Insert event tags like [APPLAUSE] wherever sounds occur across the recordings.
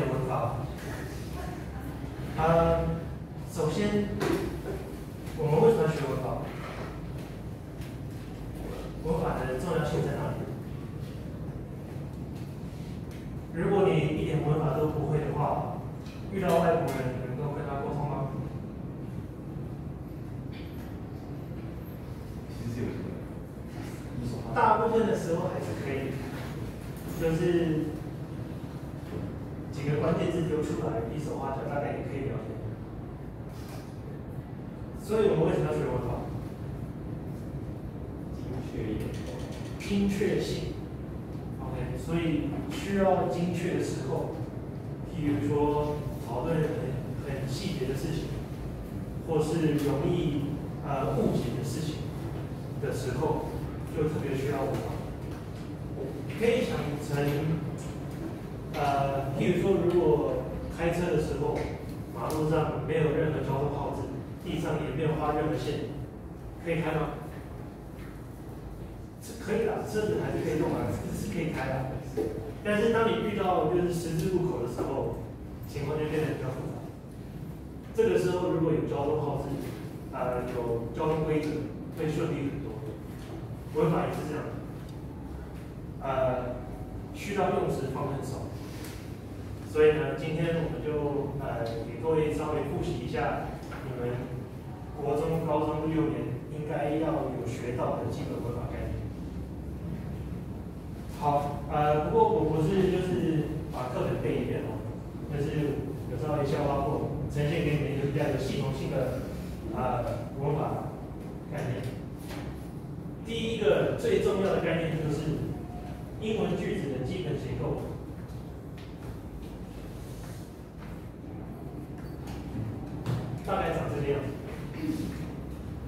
的文法。呃，首先，我们为什么要学文法？文法的重要性在哪里？如果你一点文法都不会的话，遇到外国人，你能够跟他沟通吗？其实有这个，大部分的时候还是可以，就是几个关键字丢出来，比手画脚，大概也可以了解。所以我们为什么要学文法？精确一点。精确性。OK，所以精确的时候，譬如说讨论很很细节的事情，或是容易呃误解的事情的时候，就特别需要文法。可以想成，呃，譬如说，如果开车的时候，马路上没有任何交通号志，地上也没有画任何线，可以开吗？是可以的，车子还是可以动啊，是可以开的。但是当你遇到就是十字路口的时候，情况就变得比较复杂。这个时候如果有交通号志，呃，有交通规则，会顺利很多。文法也是这样。呃，需要用词方很少，所以呢，今天我们就呃给各位稍微复习一下你们国中、高中六年应该要有学到的基本文法概念。好，呃，不过我不是就是把课本背一遍哦，就是有稍微消化过，呈现给你们一个比较有系统性的啊、呃、文法概念。第一个最重要的概念就是英文句子的基本结构。大概长这个样子。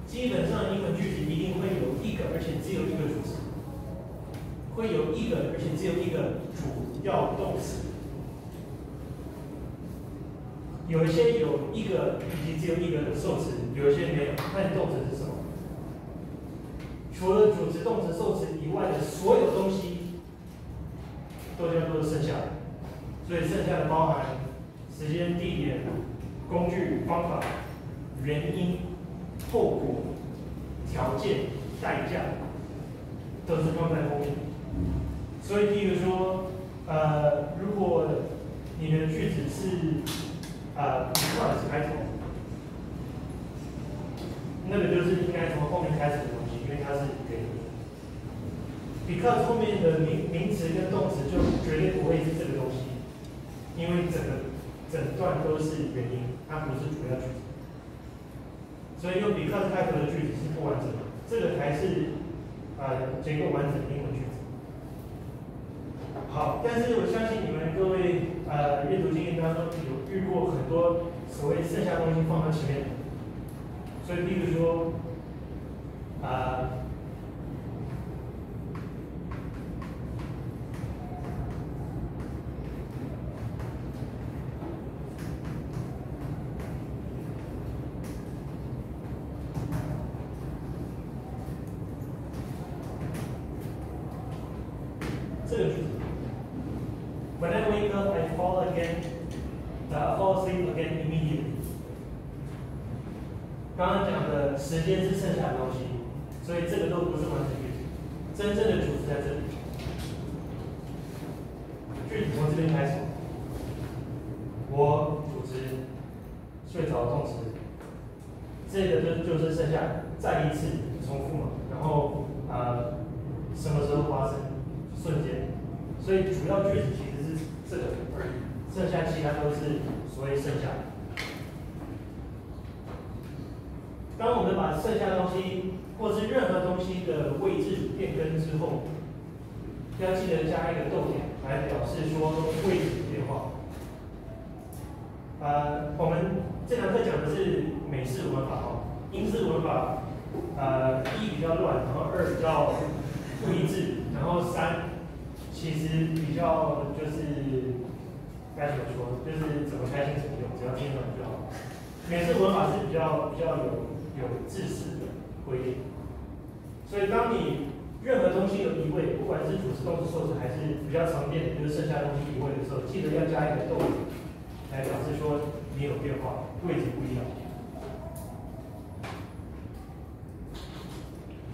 基本上英文句子一定会有一个，而且只有一个主词。会有一个，而且只有一个主要动词。有一些有一个以及只有一个的受词，有一些没有。那你动词是什么？除了主词、动词、受词以外的所有东西，都叫做剩下的。所以剩下的包含时间、地点、工具、方法、原因、后果、条件、代价，都是放在后面。所以，譬如说，呃，如果你的句子是呃 because 开头，那个就是应该从后面开始的东西，因为它是原因。because 后面的名名词跟动词就绝对不会是这个东西，因为整个整段都是原因，它不是主要句子。所以用 because 开头的句子是不完整的，这个才是呃结构完整的英文句子。好，但是我相信你们各位呃阅读经验当中遇过很多所谓剩下东西放到前面，所以比如说啊、这个句子，When I wake up, I fall again, uh, fall asleep again immediately。刚刚讲的时间是剩下的东西，所以这个都不是完整句子，真正的主词在这里。句子从这边开始，我主词，睡着动词，这个就就是剩下再一次重复嘛，然后呃什么时候发生？瞬间，所以主要句子其实是这个而已，剩下其他都是所谓剩下的。当我们把剩下的东西或是任何东西的位置变更之后，加一个逗点来表示说位置变化。呃，我们这堂课讲的是美式文法哦，英式文法，呃，一比较乱，然后二比较不一致，然后三其实比较就是该怎么说，就是怎么开心怎么用，只要听懂就好。美式文法是比较比较有有制式的规定，所以当你任何东西有移位，不管是主词、动词、受词，还是比较常见的就是剩下东西移位的时候，记得要加一个逗点。来表示说你有变化，位置不一样。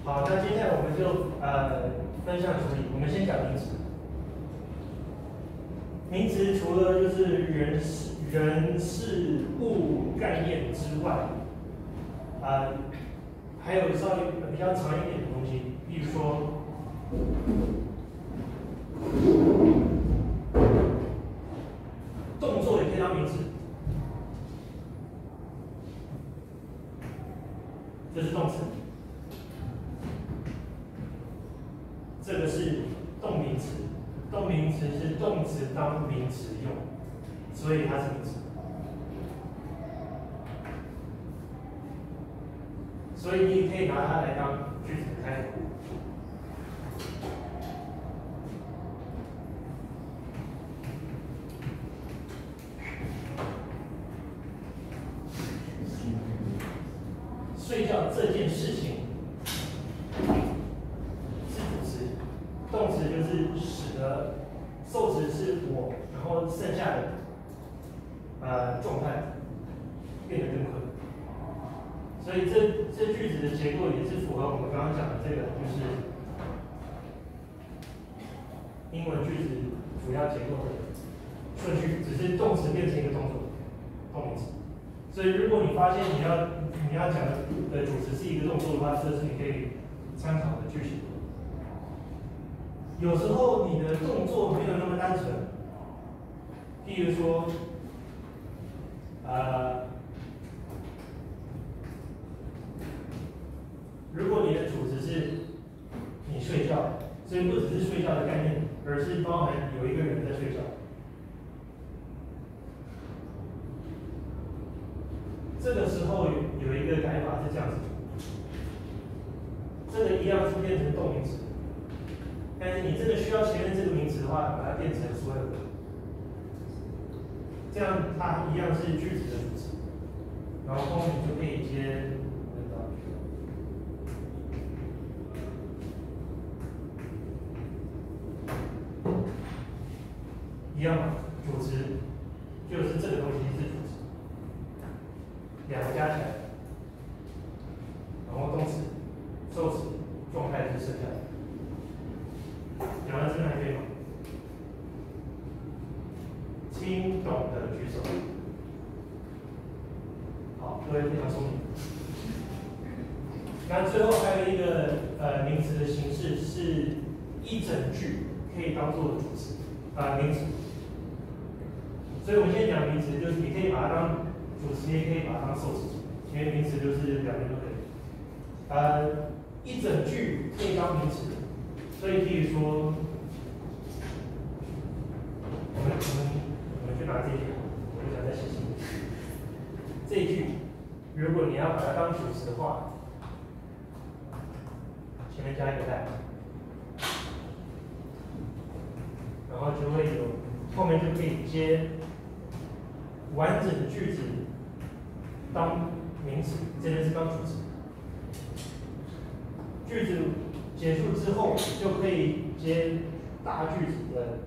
好，那接下来我们就呃分项处理，我们先讲名词。名词除了就是人事人事物概念之外，啊、还有稍微比较长一点的东西，比如说。动作也可以当名词，这是动词，这个是动名词，动名词是动词当名词用，所以它是名词。所以你也可以拿它来当句子开头。睡觉这件事情是主词，动词就是使得，受词是我，然后剩下的呃状态变得更快。所以这这句子的结构也是符合我们刚刚讲的这个，就是英文句子主要结构的顺序，只是动词变成一个动作，动名词。所以如果你发现你要你要讲的主词是一个动作的话，这是你可以参考的句型。有时候你的动作没有那么单纯，譬如说，呃，如果你的主词是你睡觉，所以不只是睡觉的概念，而是包含有一个人在睡觉。这个时候有一个改法是这样子，这个一样是变成动名词，但是你这个需要前面这个名词的话，把它变成所有的，这样它一样是句子的主词，然后后面就可以接那个。一样嘛，主词就是这个东西是主词。两个加起来，然后动词、受词、状态是剩下的。讲到这边还可以吗？听懂的举手。好，各位非常聪明。那最后还有一个呃名词的形式是一整句可以当做主词啊、名词。所以我们现在讲名词，就是你可以把它当主词受词，因为名词就是两边都可以。呃，一整句可以当名词，所以可以说，我们我们我们就拿这一句，我就想再写信。这一句，如果你要把它当主词的话，前面加一个 that，然后就会有后面就可以接完整的句子。当名词，这边是当主词。句子结束之后，就可以接大句子的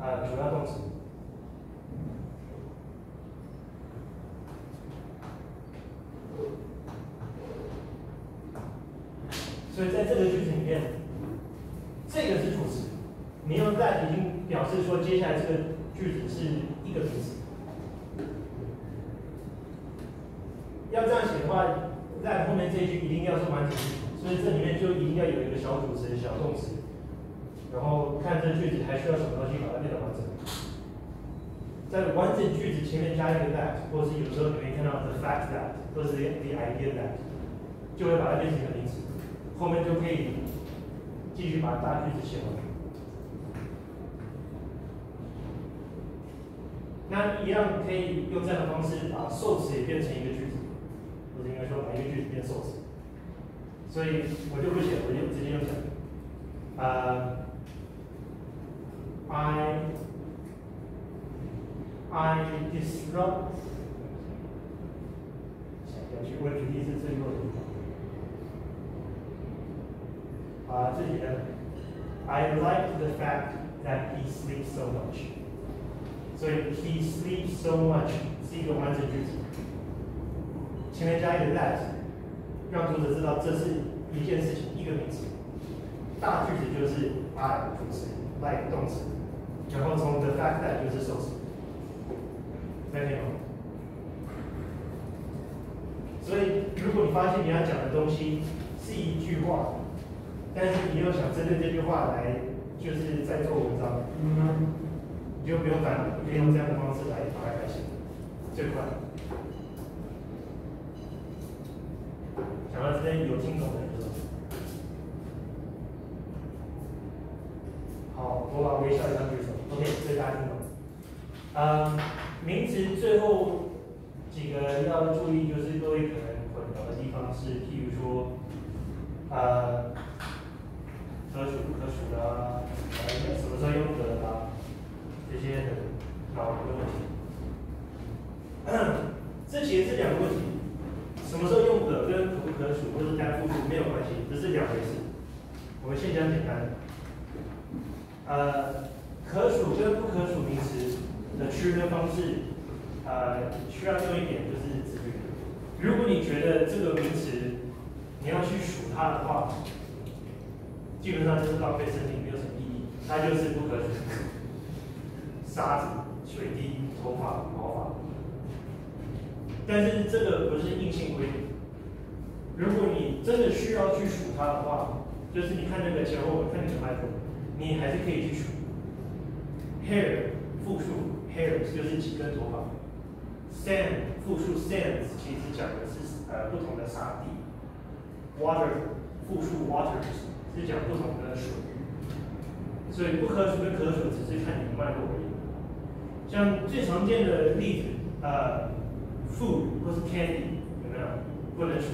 呃主要动词。所以在这个句子里面，这个是主词，你用 that 已经表示说接下来这个句子是一个名词。要这样写的话，在后面这一句一定要是完整句，所以这里面就一定要有一个小主词、小动词，然后看这句子还需要什么东西把它变得完整。在完整句子前面加一个 that，或是有时候你会看到 the fact that，或是 the idea that，就会把它变成一个名词，后面就可以继续把大句子写完。那一样可以用这样的方式把受词也变成一个句子。或者应该说把一个句子变受词，所以我就不写，我就直接用讲。呃，I I disrupt，想要去问题是最弱的地方。啊，这里呢，I like the fact that he sleeps so much。 所以 he sleeps so much 是一个完整句子， 前面加一个 that，让读者知道这是一件事情，一个名词。大句子就是 I 主词，like 动词，然后从 the fact that 就是受词。没有。所以，如果你发现你要讲的东西是一句话，但是你又想针对这句话来，就是在做文章，嗯，你就不用烦恼，可以用这样的方式来把它改写，最快。讲到这边有听懂的，好，我把微笑一张举手，OK，这大家听懂。嗯，名词最后几个要注意，就是各位可能混淆的地方是，譬如说，呃，可数不可数的啊，呃，什么时候用的啊，这些很脑的问题。[CLEARS THROAT] 这其实是两个问题，什么时候用的跟可数或者单复数没有关系，这是两回事。我们先讲简单的，呃，可数跟不可数名词的区分方式，呃，需要用一点就是自律。如果你觉得这个名词你要去数它的话，基本上就是浪费生命，没有什么意义，它就是不可数。沙子、水滴、头发、毛发。但是这个不是硬性规定。如果你真的需要去数它的话，就是你看那个前后文，看那个 micro，你还是可以去数。hair 复数 hairs 就是几根头发。sand 复数 sands 其实讲的是呃不同的沙地。water 复数 waters 是讲不同的水。所以不可数跟可数只是看你的脉络而已。像最常见的例子，呃。food 或是 candy 有没有不能数？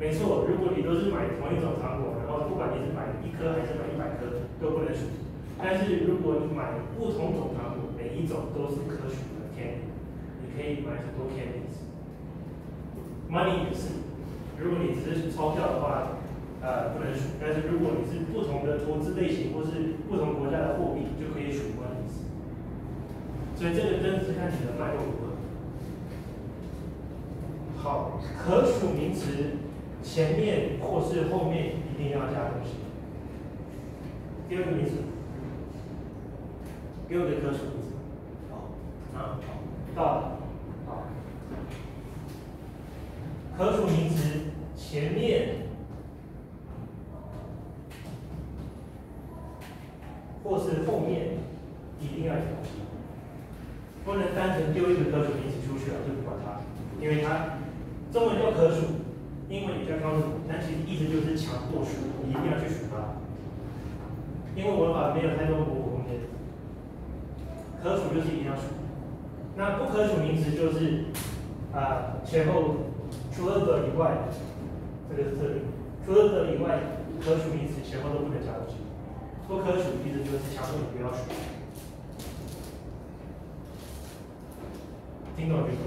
没错，如果你都是买同一种糖果，然后不管你是买一颗还是买一百颗，都不能数。但是如果你买不同种糖果，每一种都是可数的 candy，你可以买很多 candies。money 也是，如果你只是钞票的话，呃，不能数。但是如果你是不同的投资类型或是不同国家的货币，就可以数 money。所以这个真的是看你的脉络如何。好，可数名词前面或是后面一定要加东西。第二个名词，第二个可数名词。好，啊，到了，好。可数名词前面或是后面一定要加东西，不能单纯丢一个可数名词出去了就不管它，因为它。中文叫可数，英文也叫高数，但其实意思就是强迫数，你一定要去数它。因为文法没有太多模糊空间，可数就是一定要数。那不可数名词就是啊前后除了的以外，这个是特定，除了的以外，可数名词前后都不能加东西。不可数意思就是强迫你不要数。听懂了没懂？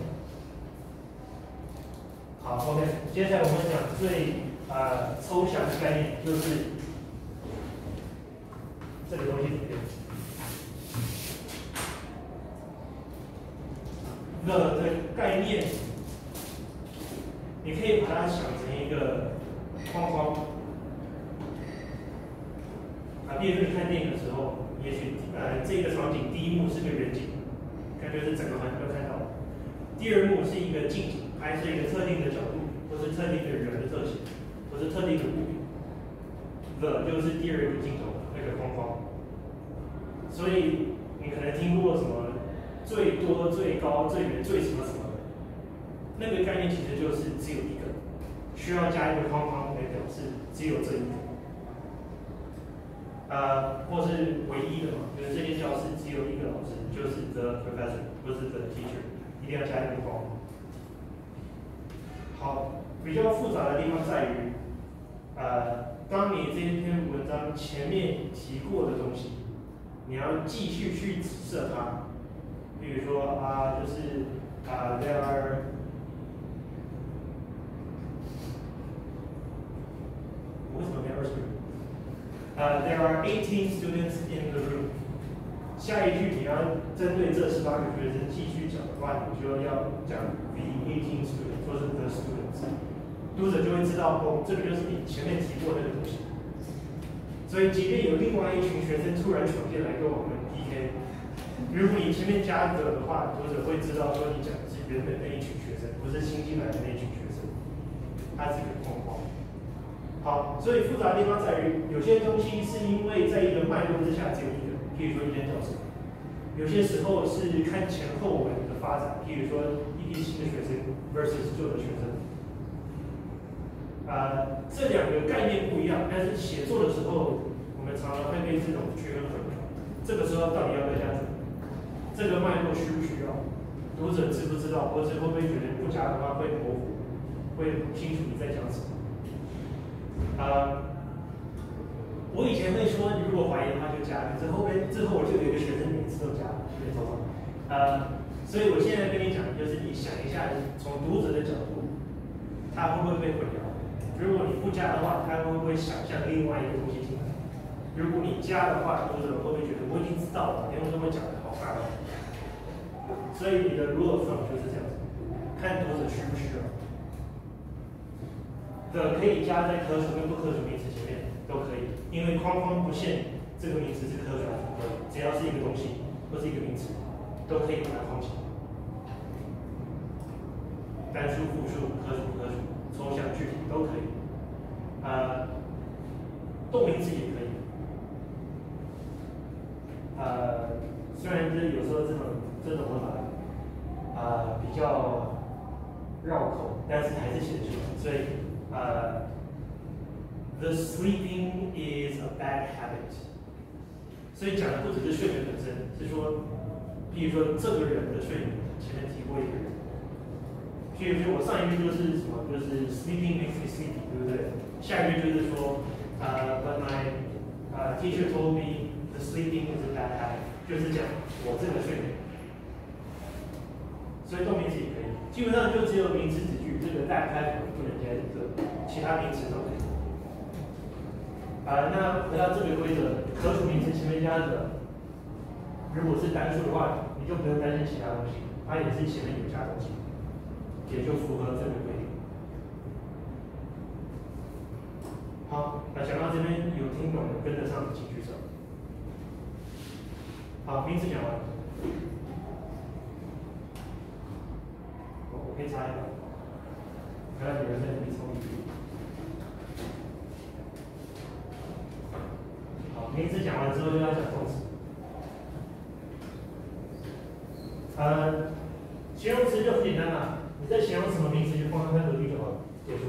好，OK，接下来我们讲最呃抽象的概念，就是这个东西里面的的概念，你可以把它想成一个框框。啊，比如说你看电影的时候，也许呃这个场景第一幕是个远景，感觉是整个环境都看到了；第二幕是一个近景。还是一个特定的角度，或是特定的人的特写，或是特定的物品。The 就是第二个镜头那个框框。所以你可能听过什么最多、最高、最远、最什么什么，那个概念其实就是只有一个，需要加一个框框来表示只有这一个。呃，或是唯一的嘛，就是这间教室只有一个老师，就是 the professor，不是 the teacher，一定要加一个框框。好比较复杂的地方在于呃当你这篇文章前面提过的东西你要继续去指涉它。比如说啊就是啊 there are 为什么没有二十个 there are eighteen students in the room 下一句你要针对这十八个学生继续讲的话，你就要讲 the eighteen students 或是 the students，读者就会知道哦，这个就是你前面提过那个东西。所以，即便有另外一群学生突然闯进来跟我们 PK，如果你前面加的的话，读者会知道说你讲的是原本那一群学生，不是新进来的那一群学生，它是一个框框。好，所以复杂的地方在于，有些东西是因为在一个脉络之下只有一，譬如说一篇教程；有些时候是看前后文的发展，譬如说一批新的学生 versus 旧的学生。啊，这两个概念不一样，但是写作的时候，我们常常会被这种区分混淆。这个时候到底要不要加？这个脉络需不需要？读者知不知道？或者会不会觉得不加的话会模糊，会不清楚你在讲什么？啊，我以前会说，你如果怀疑的话就加，可是后面之后我就有一个学生每次都加，对，走走。啊，所以我现在跟你讲，就是你想一下，从读者的角度，他会不会被混淆？如果你不加的话，他会不会想象另外一个东西进来？如果你加的话，读者会不会觉得我已经知道了，你用这么讲的好烦哦？所以你的 rule form 就是这样子，看读者需不需要。的可以加在可数跟不可数名词前面都可以，因为框框不限这个名词是可数还是不可数，只要是一个东西或是一个名词，都可以把它框起来。单数、复数、可数、不可数、抽象、具体都可以。呃，动名词也可以。呃，虽然这有时候这种这种文法啊比较绕口，但是还是写得出来，所以。呃，the sleeping is a bad habit。所以讲的不只是睡眠本身，是说，比如说这个人的睡眠，前面提过一个人。譬如说我上一句就是什么，就是 sleeping makes me sleepy，对不对？下一句就是说，呃，when my 呃 teacher told me the sleeping is a bad habit，就是讲我这个睡眠。所以动名词也可以，基本上就只有名词子句这个带开头不能加这个，其他名词都可以。啊，那回到这个规则，可数名词前面加的，如果是单数的话，你就不用担心其他东西，它也是前面有加东西，也就符合这个规定。好，那讲到这边有听懂的跟得上的请举手。好，名词讲完。我我可以查一个，看看有人在这里抽好，名词讲完之后就要讲动词。呃，形容词就很简单了，你在形容什么名词就放在那个句就好了，结束。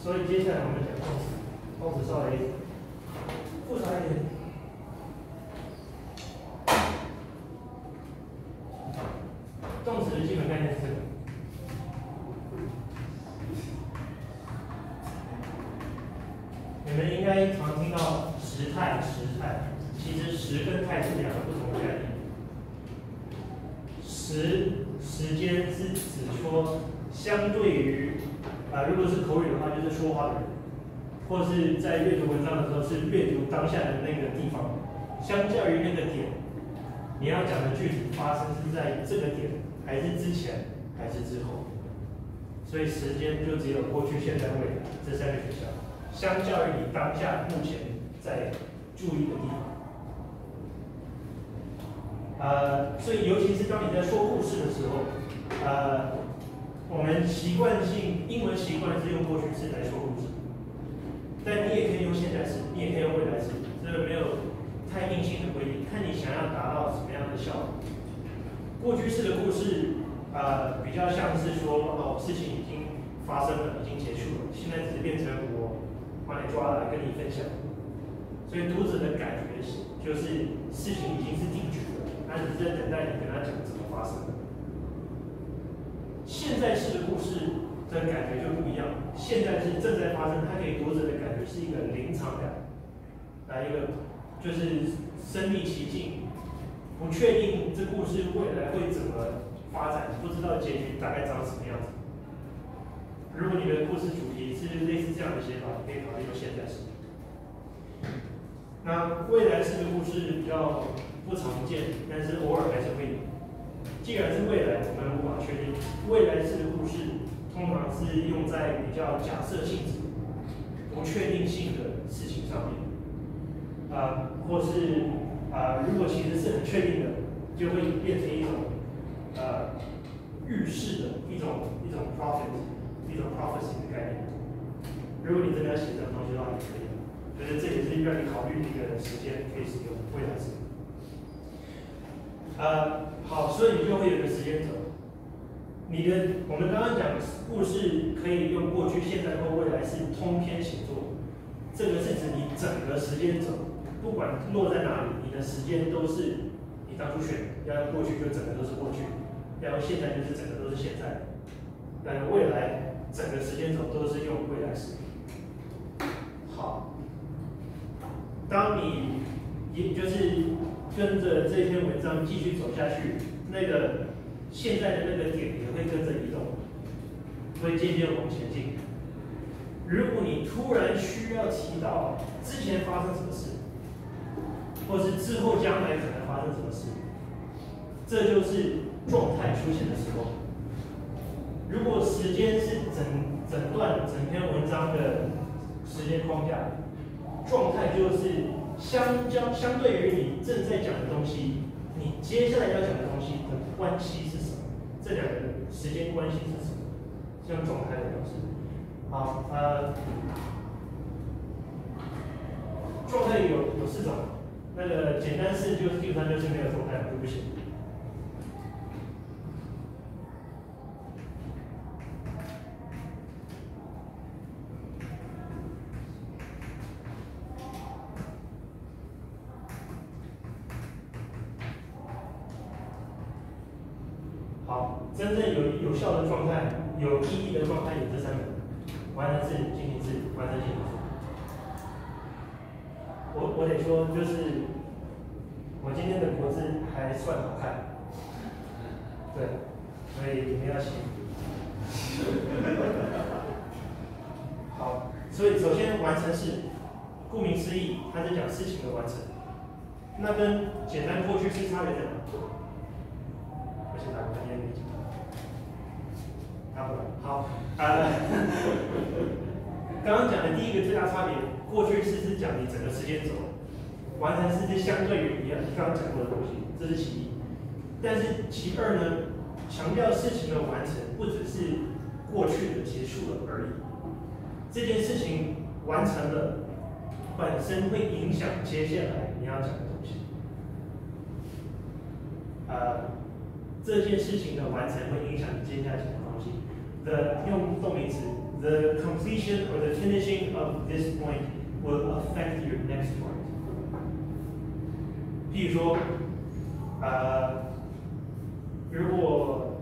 所以接下来我们讲动词，动词稍微复杂一点。动词的基本概念是这个。你们应该常听到时态、时态，其实时跟态是两个不同的概念。时时间是指说，相对于啊，如果是口语的话，就是说话的人，或是在阅读文章的时候，是阅读当下的那个地方，相较于那个点，你要讲的具体发生是在这个点。还是之前，还是之后，所以时间就只有过去、现在、未来这三个选项。相较于你当下目前在注意的地方，呃，所以尤其是当你在说故事的时候，呃，我们习惯性英文习惯是用过去式来说故事，但你也可以用现在时，你也可以用未来时，这个没有太硬性的规定，看你想要达到什么样的效果。过去式的故事，呃，比较像是说，哦，事情已经发生了，已经结束了，现在只是变成我把你抓来跟你分享。所以读者的感觉是，就是事情已经是定局了，他只是在等待你跟他讲怎么发生。现在式的故事的感觉就不一样，现在是正在发生，它给读者的感觉是一个临场感，来一个就是身临其境。不确定这故事未来会怎么发展，不知道结局大概长什么样子。如果你的故事主题是类似这样的写法，你可以考虑用现在时。那未来式的故事比较不常见，但是偶尔还是会有。既然是未来，我们无法确定。未来式的故事通常是用在比较假设性质、不确定性的事情上面，啊、或是啊、如果其实是很确定的，就会变成一种呃预示的一种一种 prophet，一种 prophecy 的概念。如果你真的要写这种东西的话，也可以。觉得这也是让你考虑的一个时间可以使用未来式。呃，好，所以你就会有一个时间轴。你的我们刚刚讲的故事可以用过去、现在或未来式通篇写作，这个是指你整个时间轴，不管落在哪里，你的时间都是你当初选，要用过去就整个都是过去，要用现在就是整个都是现在，要用未来整个时间轴都是用未来时。好，当你也就是跟着这篇文章继续走下去，那个现在的那个点也会跟着移动，会渐渐往前进。如果你突然需要提到之前发生什么事，或是之后将来可能发生什么事，这就是状态出现的时候。如果时间是整整段整篇文章的时间框架，状态就是相交相对于你正在讲的东西，你接下来要讲的东西的关系是什么？这两个时间关系是什么？这样状态的表示。好，呃，状态有有四种，那个简单式就是基本上就是没有状态，就不行。好，真正有有效的状态、有意义的状态有这三个：完成式、进行式、完成形式。我我得说，就是我今天的国字还算好看，对，所以你们要写。好，所以首先完成式，顾名思义，它是讲事情的完成。那跟简单过去式差别在哪？而且打个喷嚏，打不了。好，呃，刚刚讲的第一个最大差别，过去式是讲你整个时间轴，完成式是相对于你要刚刚讲过的东西，这是其一。但是其二呢，强调事情的完成，不只是过去的结束了而已。这件事情完成了，本身会影响接下来你要讲的东西。呃，这件事情的完成会影响你接下来什么东西。The 用动名词，the completion or the finishing of this point will affect your next point。譬如说，呃，如果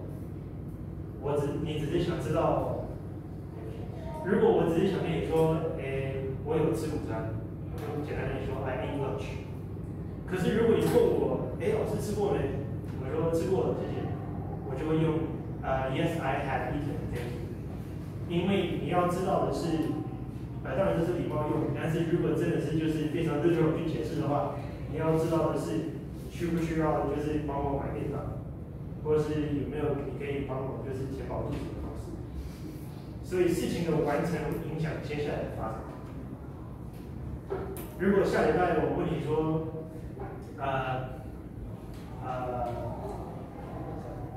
我只你只是想知道，如果我只是想跟你说，诶，我有吃午餐，我就简单跟你说 I ate lunch。可是如果你问我，诶，老师吃过没？我说吃过了，谢谢。我就会用呃、Yes, I have eaten. Thank you. 因为你要知道的是，呃，当然这是礼貌用语，但是如果真的是就是非常 literal 去解释的话，你要知道的是，需不需要就是帮我买便当，或者是有没有你可以帮我就是填饱肚子的方式。所以事情的完成影响接下来的发展。如果下礼拜我问你说，呃，呃，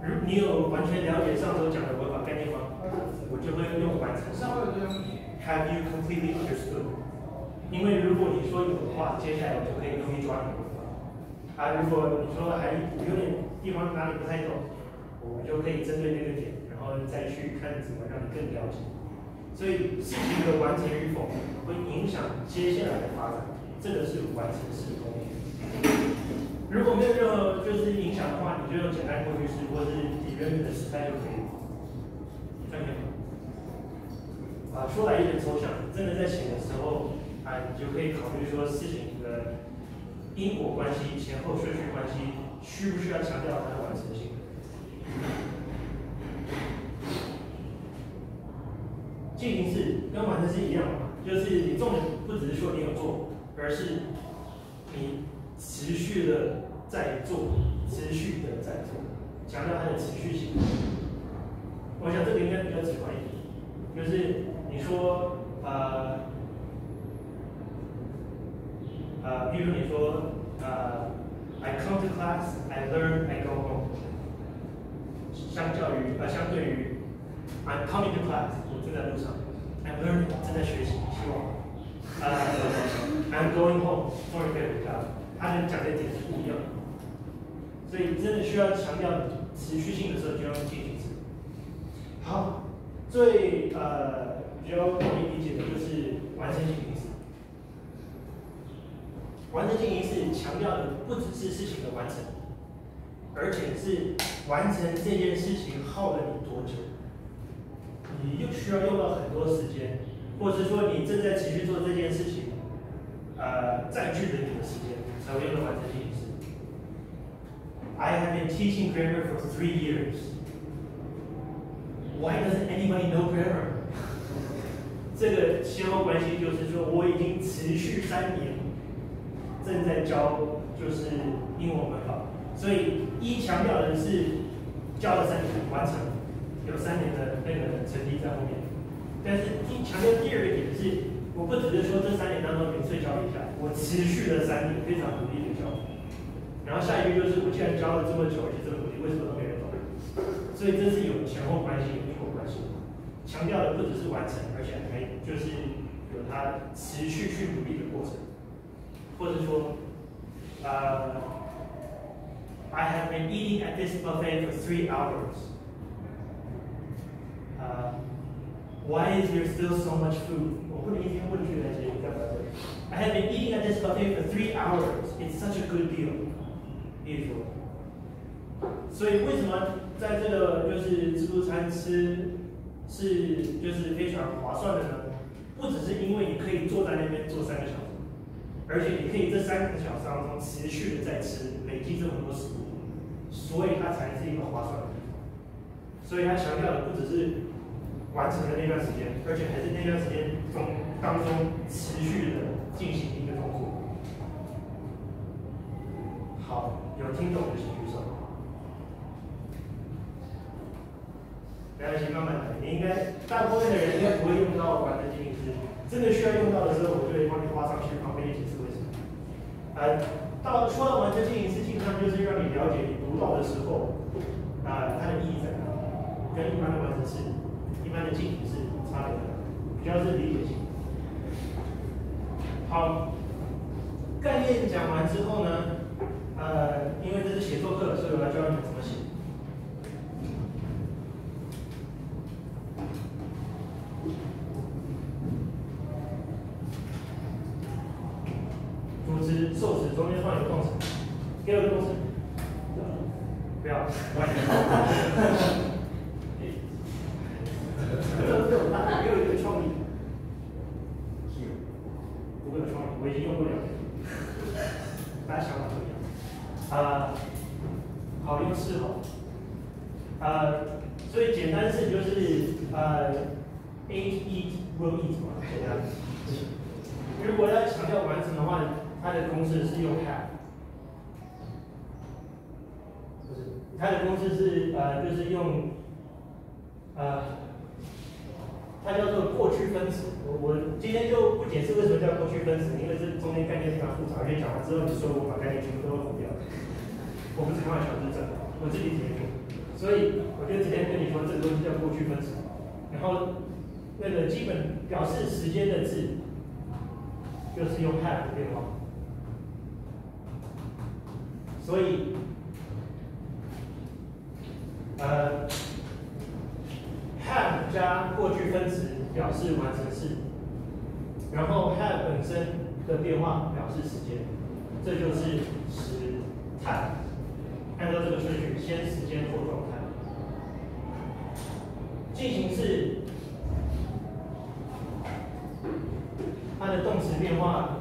如你有完全了解上周讲的文法概念吗？我就会用完成式。Have you completely understood？因为如果你说有的话，接下来我就可以容易抓你的文法。啊，如果你说还有点地方哪里不太懂，我就可以针对那个点，然后再去看怎么让你更了解。所以事情的完成与否会影响接下来的发展，这个是完成式的功能。如果没有任何就是影响的话，你就用简单过去式或者是你原本的时态就可以了。这样可以吗？啊，说来有点抽象，真的在写的时候啊，你就可以考虑说事情的因果关系、前后顺序关系，需不需要强调它的完成性？进行式跟完成式一样嘛，就是你重点不只是说你有做，而是你持续的在做，持续的在做，强调它的持续性。我想这个应该比较直观一点，就是你说呃呃，比如你说呃，I come to class, I learn, I go home。相较于呃，相对于 I'm coming to class，我正在路上；I'm learning，正在学习，希望。呃，I'm going home，终于可以回家了。他们讲的点是不一样的，所以真的需要强调持续性的时候，就要用进行时。好，最呃比较容易理解的就是完成进行式。完成进行式强调的不只是事情的完成，而且是完成这件事情耗了你多久。你又需要用到很多时间，或者说你正在持续做这件事情，呃，占据了你的时间，才会用到完成进行式。I have been teaching grammar for three years. Why doesn't anybody know grammar? [LAUGHS] 这个先后关系就是说，我已经持续三年正在教就是英文文法，所以一强调的是教了三年完成，有三年的那个成绩在后面。但是第强调第二个点是，我不只是说这三年当中零碎教一下，我持续了三年非常努力的教。然后下一个就是我既然教了这么久，而且这么努力，为什么都没人懂？所以这是有前后关系、有因果关系。强调的不只是完成，而且还就是有它持续去努力的过程，或者说，呃，I have been eating at this buffet for three hours. 呃、Why is there still so much food? 我不能一天问句来解，干嘛这里？I have been eating at this buffet for three hours. It's such a good deal. 例如说，所以为什么在这个就是自助餐吃是就是非常划算的呢？不只是因为你可以坐在那边坐三个小时，而且你可以这三个小时当中持续的在吃，累积这么多食物，所以它才是一个划算的地方。所以他强调的不只是完成的那段时间，而且还是那段时间中当中持续的进行一个动作。好，有听懂的请举手。没关系，慢慢来。你应该大部分的人应该不会用到完整进行式，真的需要用到的时候，我就会帮你画上去，旁边解释为什么。呃，到说到完整进行式，基本上就是让你了解你读到的时候，啊、它的意义在哪里，跟一般的完成式、一般的进行式差别，比较是理解性。好，概念讲完之后呢，呃，因为这是写作课，所以我来教你们怎么写。主词、受词中间放一个动词，第二个动词，不要，完全。这这种大，没有一个创意。不会有创意，我已经用过两遍，大家想法不一样。啊、好用是好。呃，所以简单是就是呃，eat eat will eat 嘛，简单。如果要强调完成的话，它的公式是用 have，不是，它的公式是呃，就是用呃，它叫做过去分词。我我今天就不解释为什么叫过去分词，因为这中间概念非常复杂，而且讲完之后，你说我把概念全部都会糊掉。我不是开玩笑，是真的，我自己体验过。所以我就直接跟你说，这个东西叫过去分词。然后那个基本表示时间的字，就是用 have 的变化。所以，呃，have 加过去分词表示完成式，然后 have 本身的变化表示时间，这就是时态。按照这个顺序，先时间后状态。进行式，它的动词变化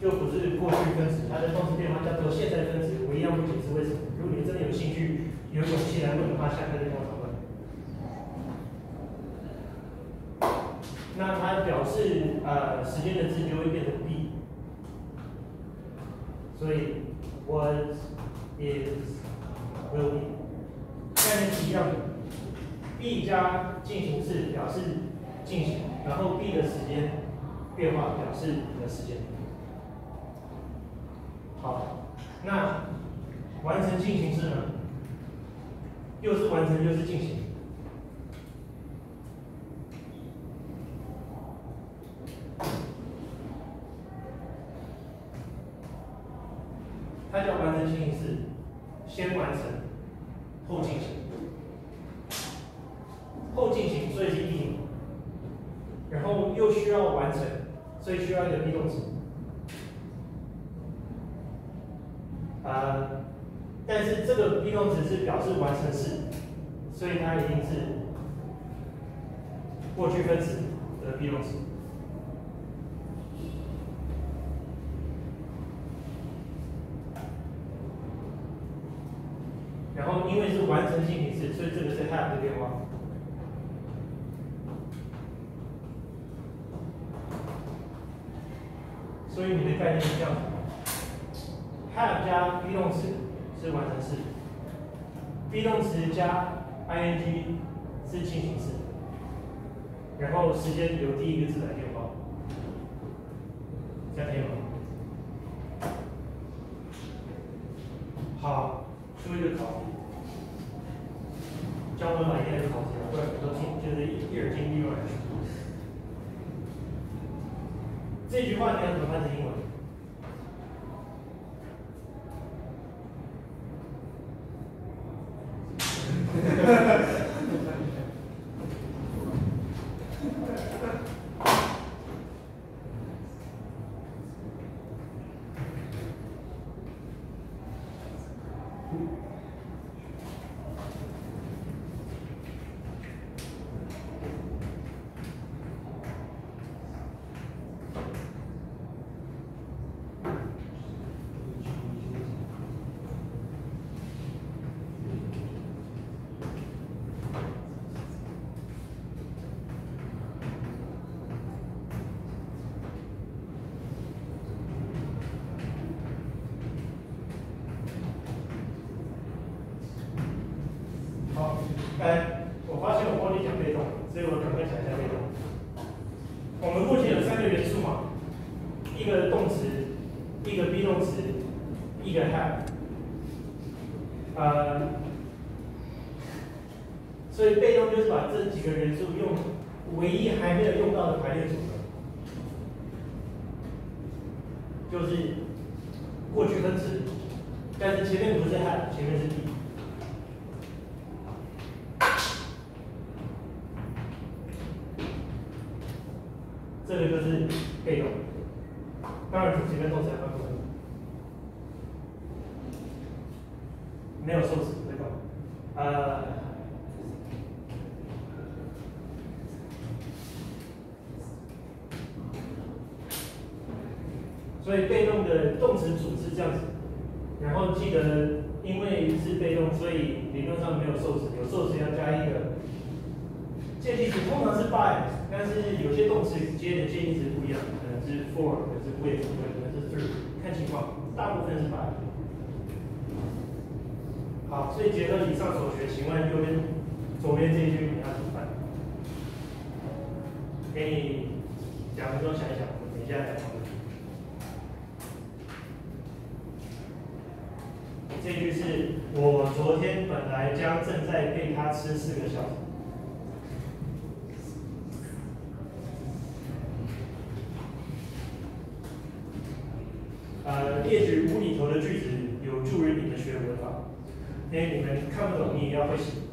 就不是过去分词，它的动词变化叫做现在分词。我一样不解释为什么。如果你真的有兴趣、有勇气来问的话，下课再跟我讨论。那它表示呃时间的字就会变成 b，所以 was is will be，概念是一样的。b 加进行式表示进行，然后 b 的时间变化表示你的时间。好，那完成进行式呢？又是完成又是进行。它叫完成进行式，先完成后进行，后进行所以是一行，然后又需要完成，所以需要一个 be 动词。啊，但是这个 be 动词是表示完成式，所以它一定是过去分词的 be 动词。然后因为是完成进行式，所以这个是 have 的变化。所以你的概念是这样子：have 加 be 动词是完成式，be 动词加 ing 是进行式，然后时间由第一个字来变化。的动词组是这样子，然后记得因为是被动，所以理论上没有受词，有受词要加一个介系词，通常是 by，但是有些动词接的介系词不一样，可能是 for，可能是 with，可能是 through，看情况，大部分是 by。好，所以结合以上所学，请问右边、左边这一句你要怎么办？给你两分钟想一想，等一下再讨论。这句是我昨天本来将正在被他吃四个小时。呃，列举无厘头的句子，有助于你们学文法。因为你们看不懂，你也要会写。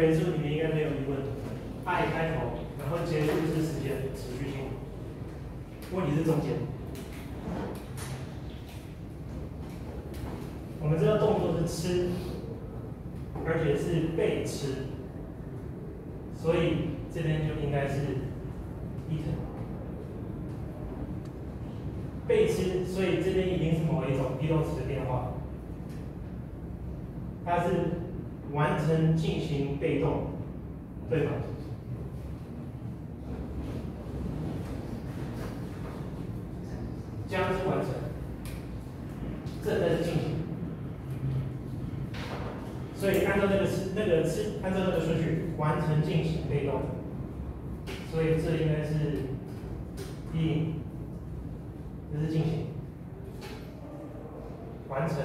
元素你们应该没有疑问。爱开头，然后结束是时间持续性。问题是中间。我们这个动作是吃，而且是被吃，所以这边就应该是 eat。被吃，所以这边一定是某一种 be 动词的变化。它是完成进行被动，对吧？将之完成，这才是进行。所以按照那个是那个是按照那个顺序完成进行被动，所以这应该是一，这是进行，完成。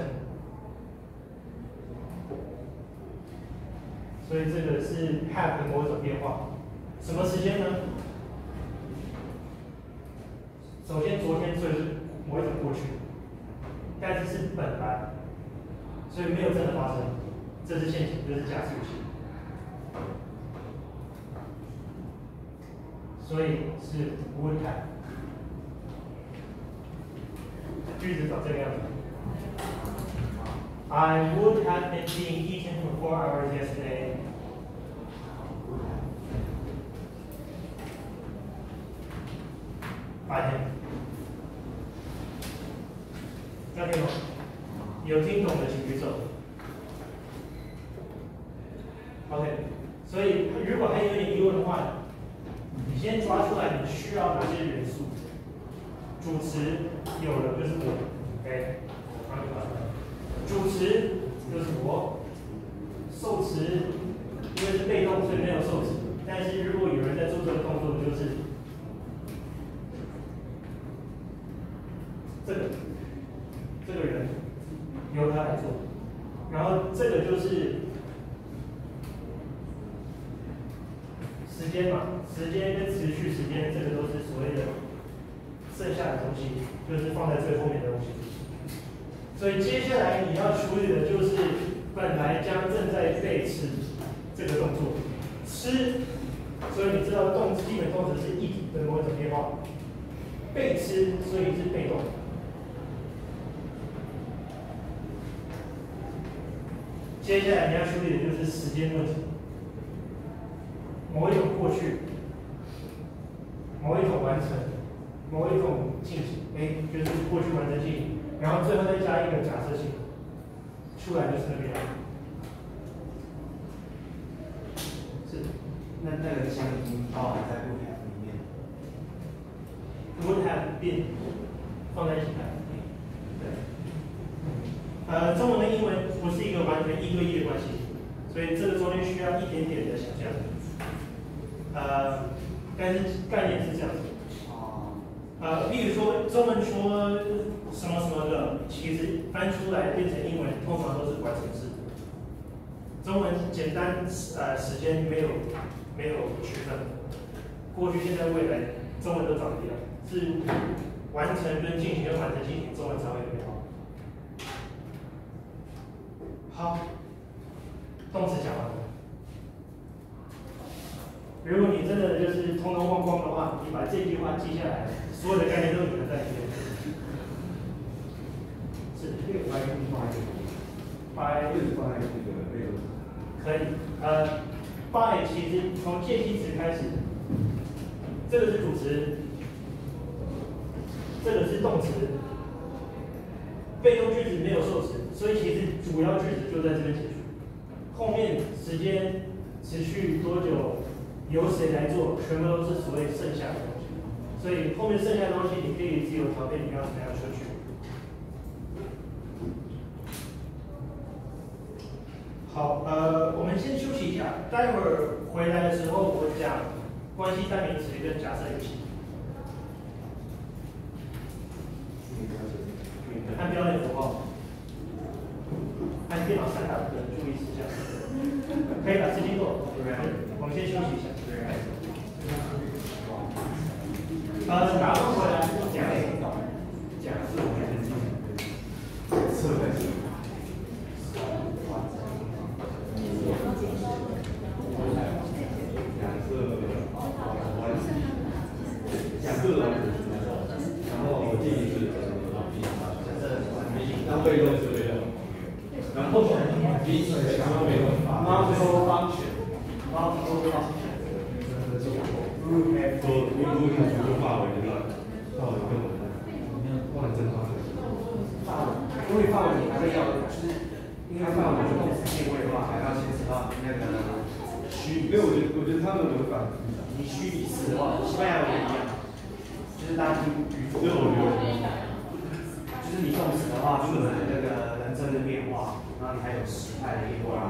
所以这个是 have 的某种变化。什么时间呢？首先，昨天所以是某一种过去，但是是本来，所以没有真的发生。这是陷阱，这是假设性。所以是 would have。句子长这个样子。I would have been eating for four hours yesterday. 白天，那听懂？有听懂的请举手。OK，所以如果还有点疑问的话，你先抓出来你需要哪些元素。主词有了就是我，OK，帮你抓出来。主词就是我，受词因为是被动，所以没有受词。但是如果有人在做这个动作，就是这个这个人由他来做，然后这个就是时间嘛，时间跟持续时间，这个都是所谓的剩下的东西，就是放在最后面的东西。所以接下来你要处理的就是本来将正在被吃这个动作，吃，所以你知道动基本动词是 eat 的某一种变化，被吃，所以是被动。接下来你要处理的就是时间问题，某一种过去，某一种完成，某一种进行，哎，就是过去完成进行。然后最后再加一个假设性，出来就是那个样子，那那个将已经包含在 would have 里面。would have been 放在一起看，对。呃，中文跟英文不是一个完全一对一的关系，所以这个中间需要一点点的想象。呃，但是概念是这样子。呃，例如说中文说什么什么的，其实翻出来变成英文，通常都是完成式。中文简单呃时间没有没有区分，过去、现在、未来，中文都涨一了。是完成跟进行的完成进行，中文才会特变好。好，动词讲完了。如果你真的就是通通忘光的话，你把这句话记下来，所有的概念都隐的在里面。是关于关于这个，关于关于个内容。可以，呃。by 其实从介系词开始，这个是主词，这个是动词，被动句子没有受词，所以其实主要句子就在这边结束，后面时间持续多久，由谁来做，全部都是所谓剩下的东西，所以后面剩下的东西你可以自由调配你要怎么样。好，呃，我们先休息一下，待会儿回来的时候我讲关系代名词跟假设游戏。看标点符号，看电脑上打的，注意事项。可以把资金做，我们先休息一下。呃，拿不回来，讲。对都是对的，然后呢，彼此的强弱，multiple function，multiple function，嗯，就如果如果范围了，范围更广了，你看万真方，因为范围你还要就是，应该范围动词定位的话，还要牵扯到那个虚，因为我觉得我觉得他们有反，你虚拟词的话，西文一样，就是大家语，对，我觉。你动词的话，就是那个人生的变化，然后你还有时态的变化。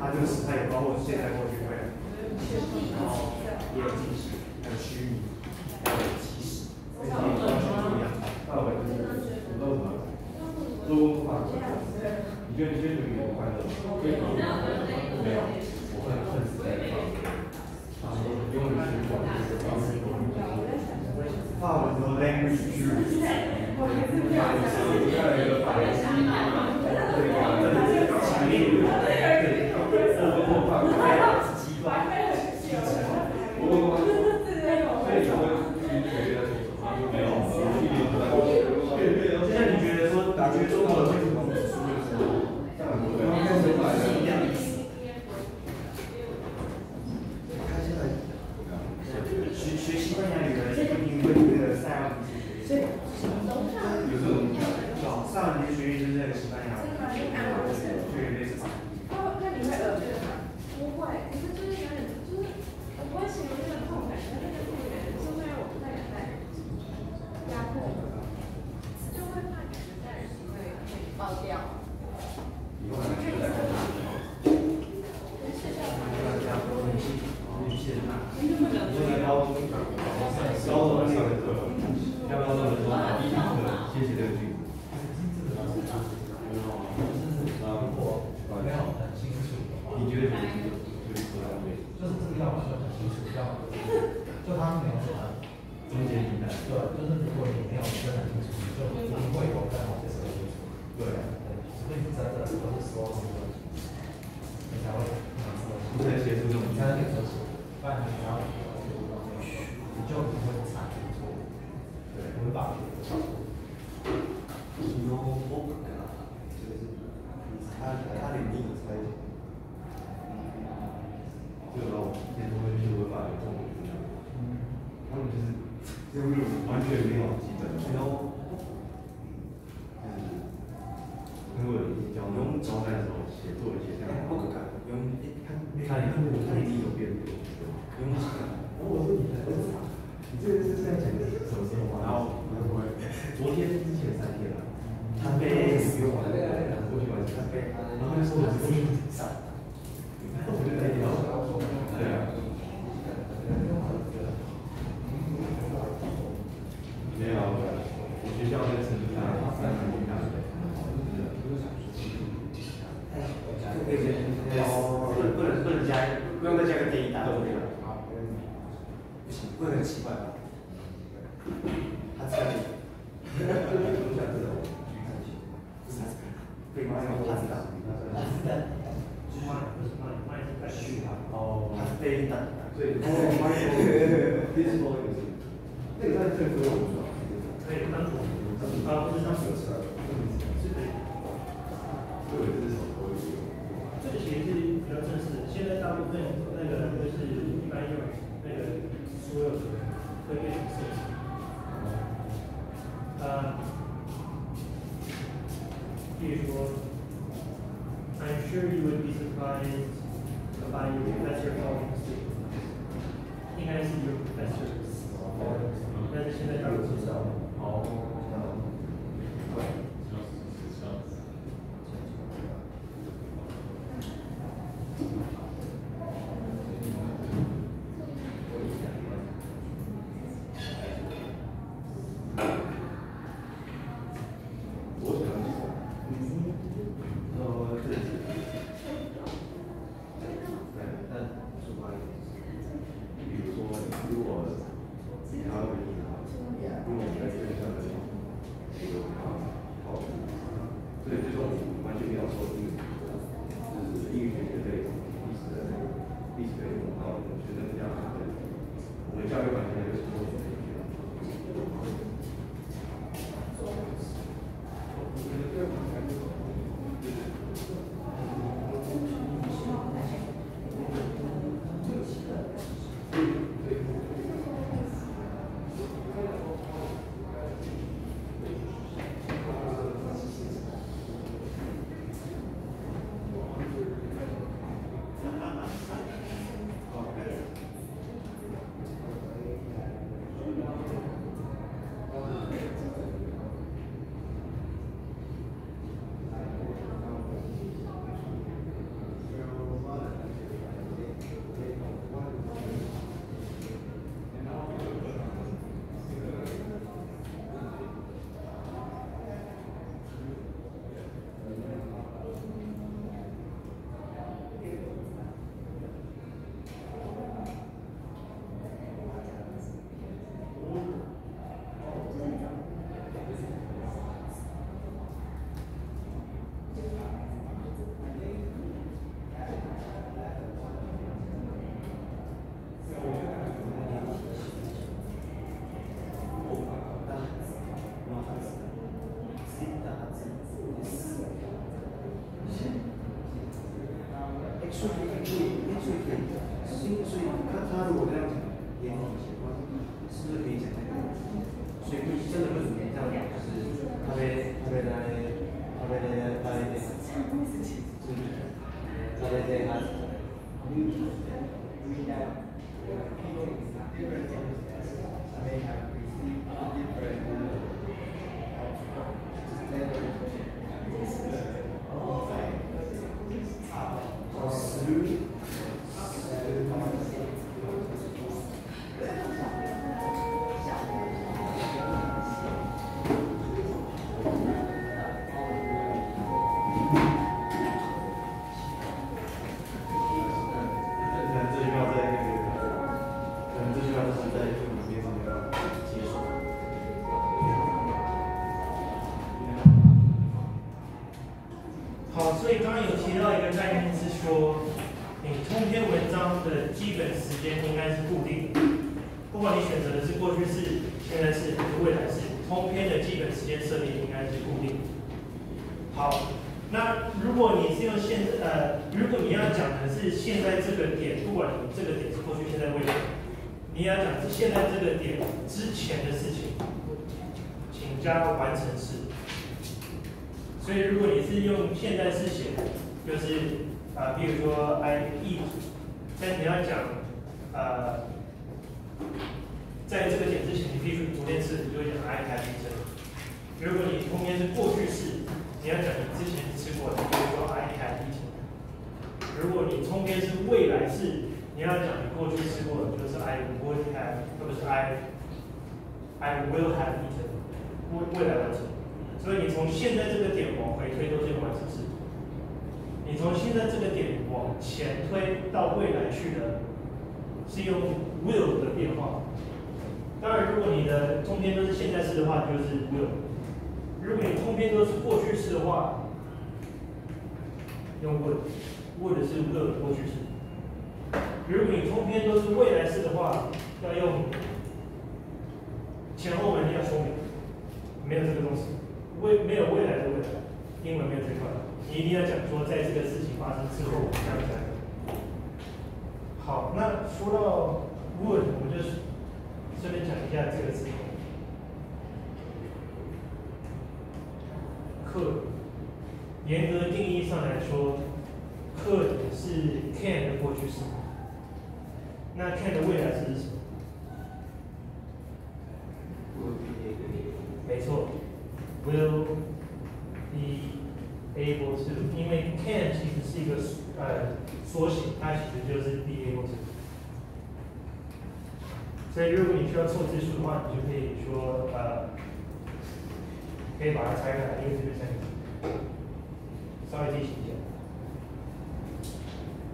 它这个时态也包括现在、过去、未来，然后也有近时，还有虚拟，还有即时，跟前面完全不一样。大伟就是很乐观，乐观化。你觉得这些有快乐吗？没有，会很很自在。啊，我用的是广东话，广东话，法文和 language。我还是不想想，我还是不想想，我还是不想想，我还，如果你后面是过去式，你要讲你之前吃过的，比如说 I have eaten。如果你中间是未来式，你要讲你过去吃过的，就是 I would have，或者是 I I will have eaten，未未来完成。所以你从现在这个点往回推都是用完成式。你从现在这个点往前推到未来去的，是用 will 的变化。当然，如果你的中间都是现在式的话，就是 will。如果你通篇都是过去式的话，用 would，would 是 will 的过去式。如果你通篇都是未来式的话，要用前后文要说明，没有这个东西，未没有未来的未来，英文没有这块，你一定要讲说在这个事情发生之后这样讲。好，那说到 would，我们就顺便讲一下这个字课严格定义上来说，could 是 can 的过去式。那 can 的未来是什么？没错，will be able to，因为 can 其实是一个呃缩写，它其实就是 be able to。所以如果你需要凑字数的话，你就可以说呃，可以把它拆开来，因为这个三个稍微记一下。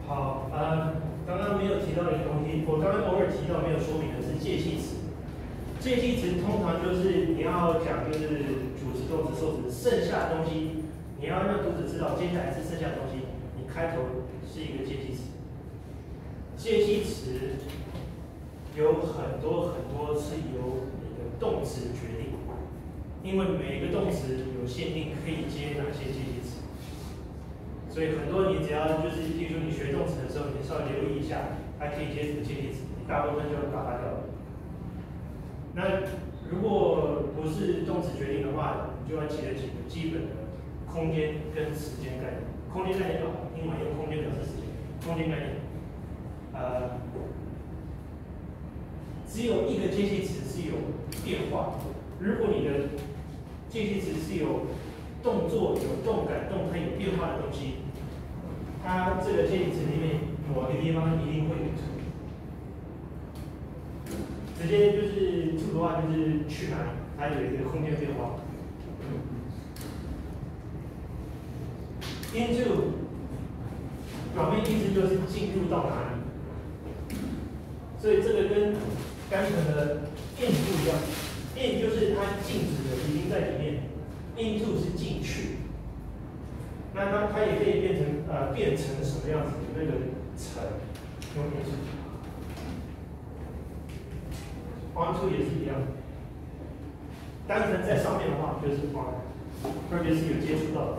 好，呃，刚刚没有提到一个东西，我刚刚偶尔提到没有说明的是介系词。介系词通常就是你要讲就是主词、动词、受词，剩下的东西你要让读者知道接下来是剩下的东西，你开头是一个介系词。介系词有很多很多是由你的动词决定，因为每个动词有限定可以接哪些介系词，所以很多你只要就是，譬如说你学动词的时候，你稍微留意一下，它可以接什么介系词，你大部分就打发掉了。那如果不是动词决定的话，你就要记得几个基本的空间跟时间概念。空间概念就好，英文用空间表示时间。空间概念，呃，只有一个介系词是有变化。如果你的介系词是有动作、有动感、动态、有变化的东西，它这个介系词里面某个地方一定会有。直接就是 to 的话，就是去哪里，它有一个空间变化。into 表面意思就是进入到哪里，所以这个跟刚才的 in 不一样，in 就是它静止的，已经在里面，into 是进去。那它它也可以变成呃变成什么样子那个层，用 into。onto 也是一样，单纯在上面的话就是 on，特别是有接触到的。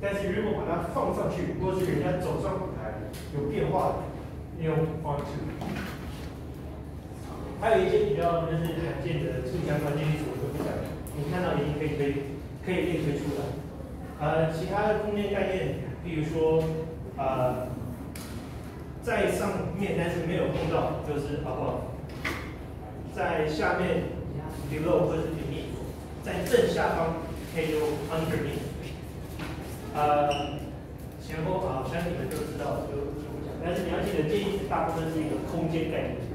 但是如果把它放上去，或是人家走上舞台有变化的，用 onto。还有一些比较就是罕见的互相关键词我就不讲了，你看到已经可以可以可以列推出了。呃，其他的空间概念，比如说呃。在上面，但是没有碰到，就是 above；在下面 below 或是 beneath；在正下方可以用 underneath。呃，前后好像你们就知道，就就不讲。但是你要记得，这一词大部分是一个空间概念。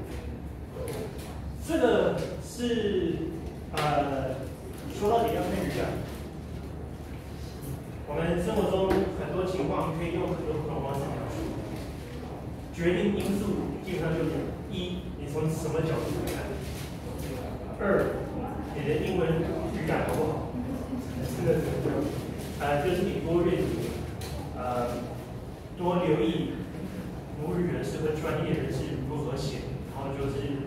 这个是呃，说到底要看语感。我们生活中很多情况可以用很多不同方式描述。决定因素基本上就是：一，你从什么角度来看；二，你的英文语感好不好；这个怎么呃，就是你多阅读，呃，多留意母语人士和专业人士如何写，然后就是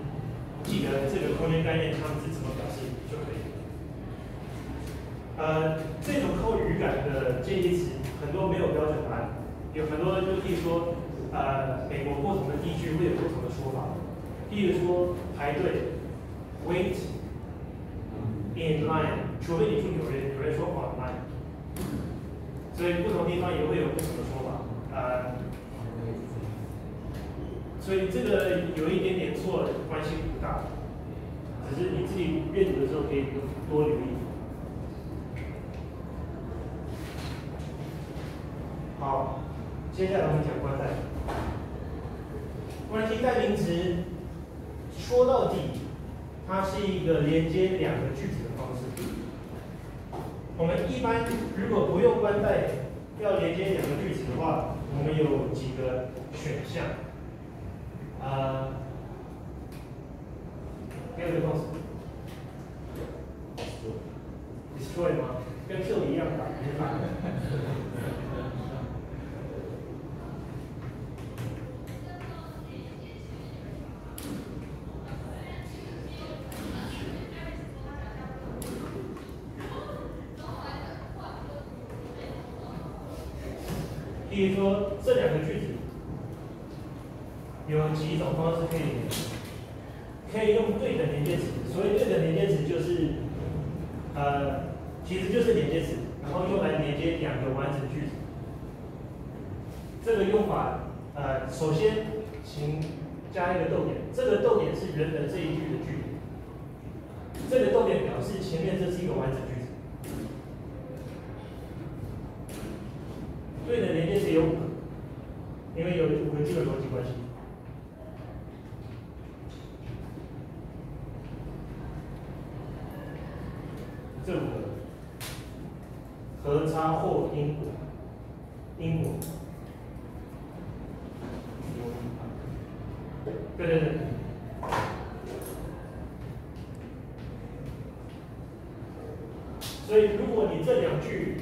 记得这个空间概念他们是怎么表示就可以。呃，这种靠语感的介系词很多没有标准答案，有很多就可以说。呃，美国不同的地区会有不同的说法。例如说排队，wait in line，除非你住纽约，纽约说 on line。所以不同地方也会有不同的说法。呃，所以这个有一点点错，关系不大，只是你自己阅读的时候可以多留意。好，接下来我们讲关代。关系代名词说到底，它是一个连接两个句子的方式。我们一般如果不用关代，要连接两个句子的话，我们有几个选项。啊，第二个动词，destroy 吗？跟 kill 一样吧？比如说这两个句子有几种方式可以，可以用对等连接词。所谓对等连接词就是，呃，其实就是连接词，然后用来连接两个完整句子。这个用法，呃，首先请加一个逗点，这个逗点是原本这一句的句点，这个逗点表示前面这是一个完整句子。对的连接词有五个，因为有五个基本逻辑关系。这五个和差或因果，因果。对对对。所以，如果你这两句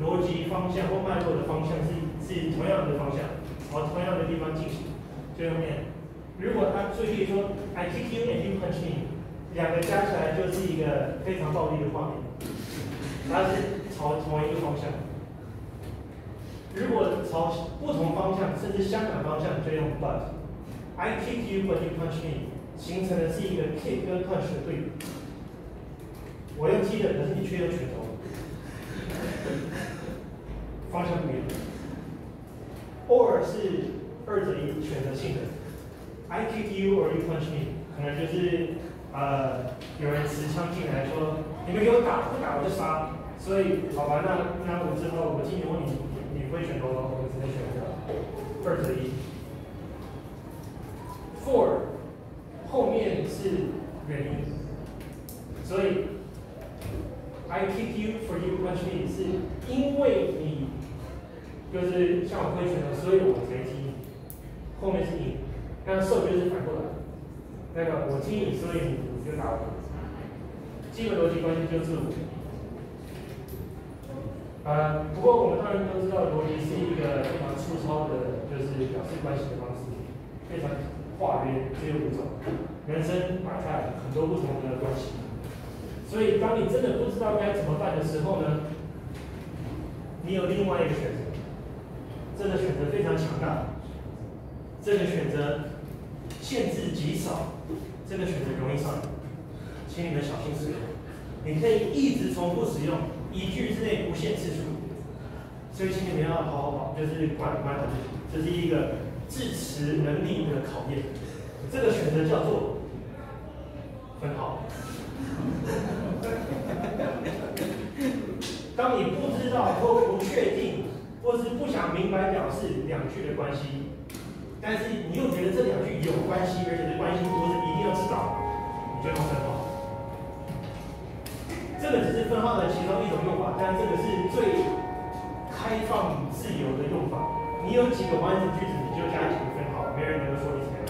逻辑方向或脉络的方向是是同样的方向，往同样的地方进行，最后面，如果他最后说 I kick you and you punch me，两个加起来就是一个非常暴力的画面，它是朝同一个方向。如果朝不同方向，甚至相反方向，就用 but。I kick you but you punch me，形成的是一个 kick 跟 punch 的对比。我用踢的，可是你却用拳头，[LAUGHS] 方向不一样。or 是二者一选择性的，I kick you or you punch me，可能就是呃有人持枪进来说，你们给我打，不打我就杀。所以好吧，那那我知道，我今年问你，你会选头吗？我们直接选择二者一。for 后面是原因，所以 I kick you for you punch me 是因为你就是向我挥拳头，所以我才踢你。后面是因，那受就是反过来，那个我听你，所以你你就打我。基本逻辑关系就是，呃，不过我们当然都知道，逻辑是一个非常粗糙的，就是表示关系的方式，非常。化约只有五种，人生百态，很多不同的关系。所以，当你真的不知道该怎么办的时候呢，你有另外一个选择，这个选择非常强大，这个选择限制极少，这个选择容易上瘾，请你们小心使用。你可以一直重复使用，一句之内不限次数。所以，请你们要好好好，就是管管好自己，这是一个。字词能力的考验，这个选择叫做分号。[LAUGHS] 当你不知道或不确定，或是不想明白表示两句的关系，但是你又觉得这两句有关系，而且这关系不是一定要知道，你就用分号。这个只是分号的其中一种用法，但这个是最开放自由的用法。你有几个完整句子，你就加几个分号，没人能够说你怎样。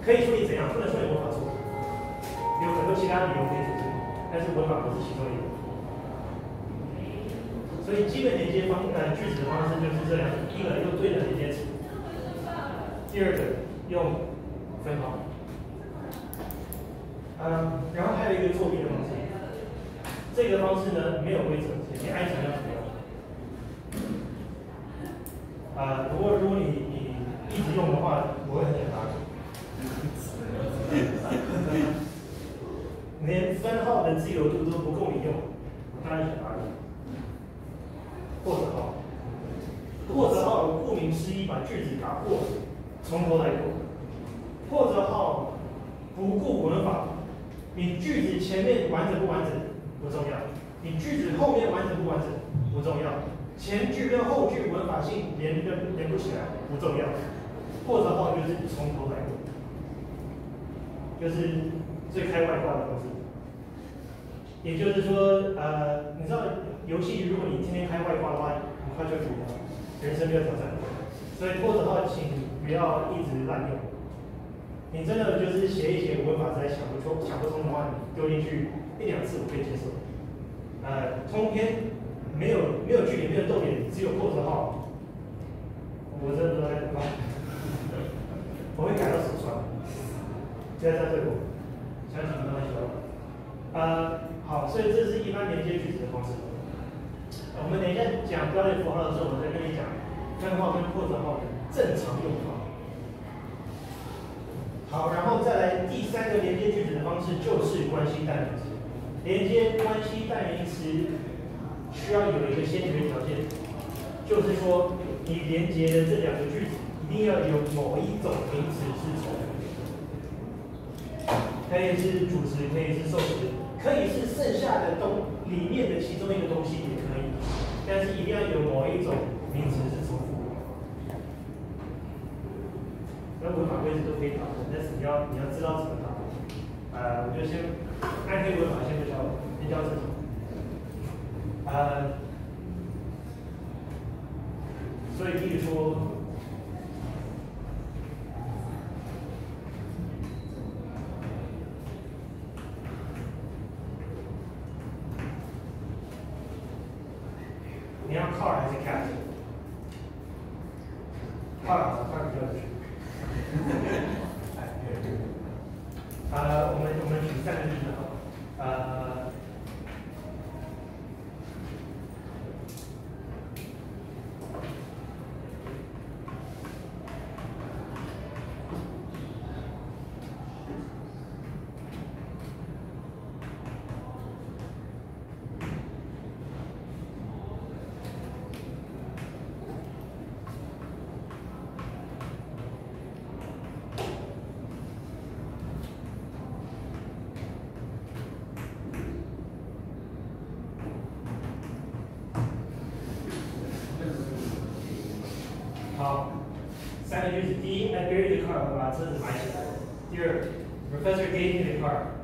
可以说你怎样，不能说你文法错。有很多其他理由可以解释，但是文法不是其中一个。所以基本连接方呃句子的方式就是这样：一个用对的连接词，第二个用分号。嗯，然后还有一个作弊的方式。这个方式呢没有规则，你爱怎么样怎么样。啊，不过如果你你一直用的话，我会很你。[LAUGHS] 连分号的自由度都不够你用，我当然想打你。或者号，或者号顾名思义把句子打破，从头来过。或者号不顾文法，你句子前面完整不完整不重要，你句子后面完整不完整不重要。前句跟后句文法性连跟连不起来不重要，或者话就是从头来过，就是最开外挂的方式。也就是说，呃，你知道游戏如果你天天开外挂的话，很快就죽掉，人生没有挑战。所以或者话，请不要一直滥用。你真的就是写一写文法在想不通想不通的话，你丢进去一两次我可以接受。呃，通篇。没有没有句点，没有逗点，只有括号。我真的不知道该怎么办，我会改到手酸。现在在对我，相信你们会喜欢。呃，好，所以这是一般连接句子的方式。我们等一下讲标点符号的时候，我再跟你讲分号跟破折号的正常用法。好，然后再来第三个连接句子的方式就是关系代名词。连接关系代名词需要有一个先决条件，就是说你连接的这两个句子一定要有某一种名词是重复的，可以是主词，可以是受词，可以是剩下的东里面的其中一个东西也可以，但是一定要有某一种名词是重复的。那文法规则都可以打的，但是你要你要知道怎么打。呃，我就先按这个文法先不教，先教这种。呃，所以比如说，你要 car 还是 cat？car 的话比较准。[LAUGHS] 呃，我们我们举三个例子啊，呃。好，三个句子。第一，I buried the car，我把车子埋起来。第二，Professor gave me the car，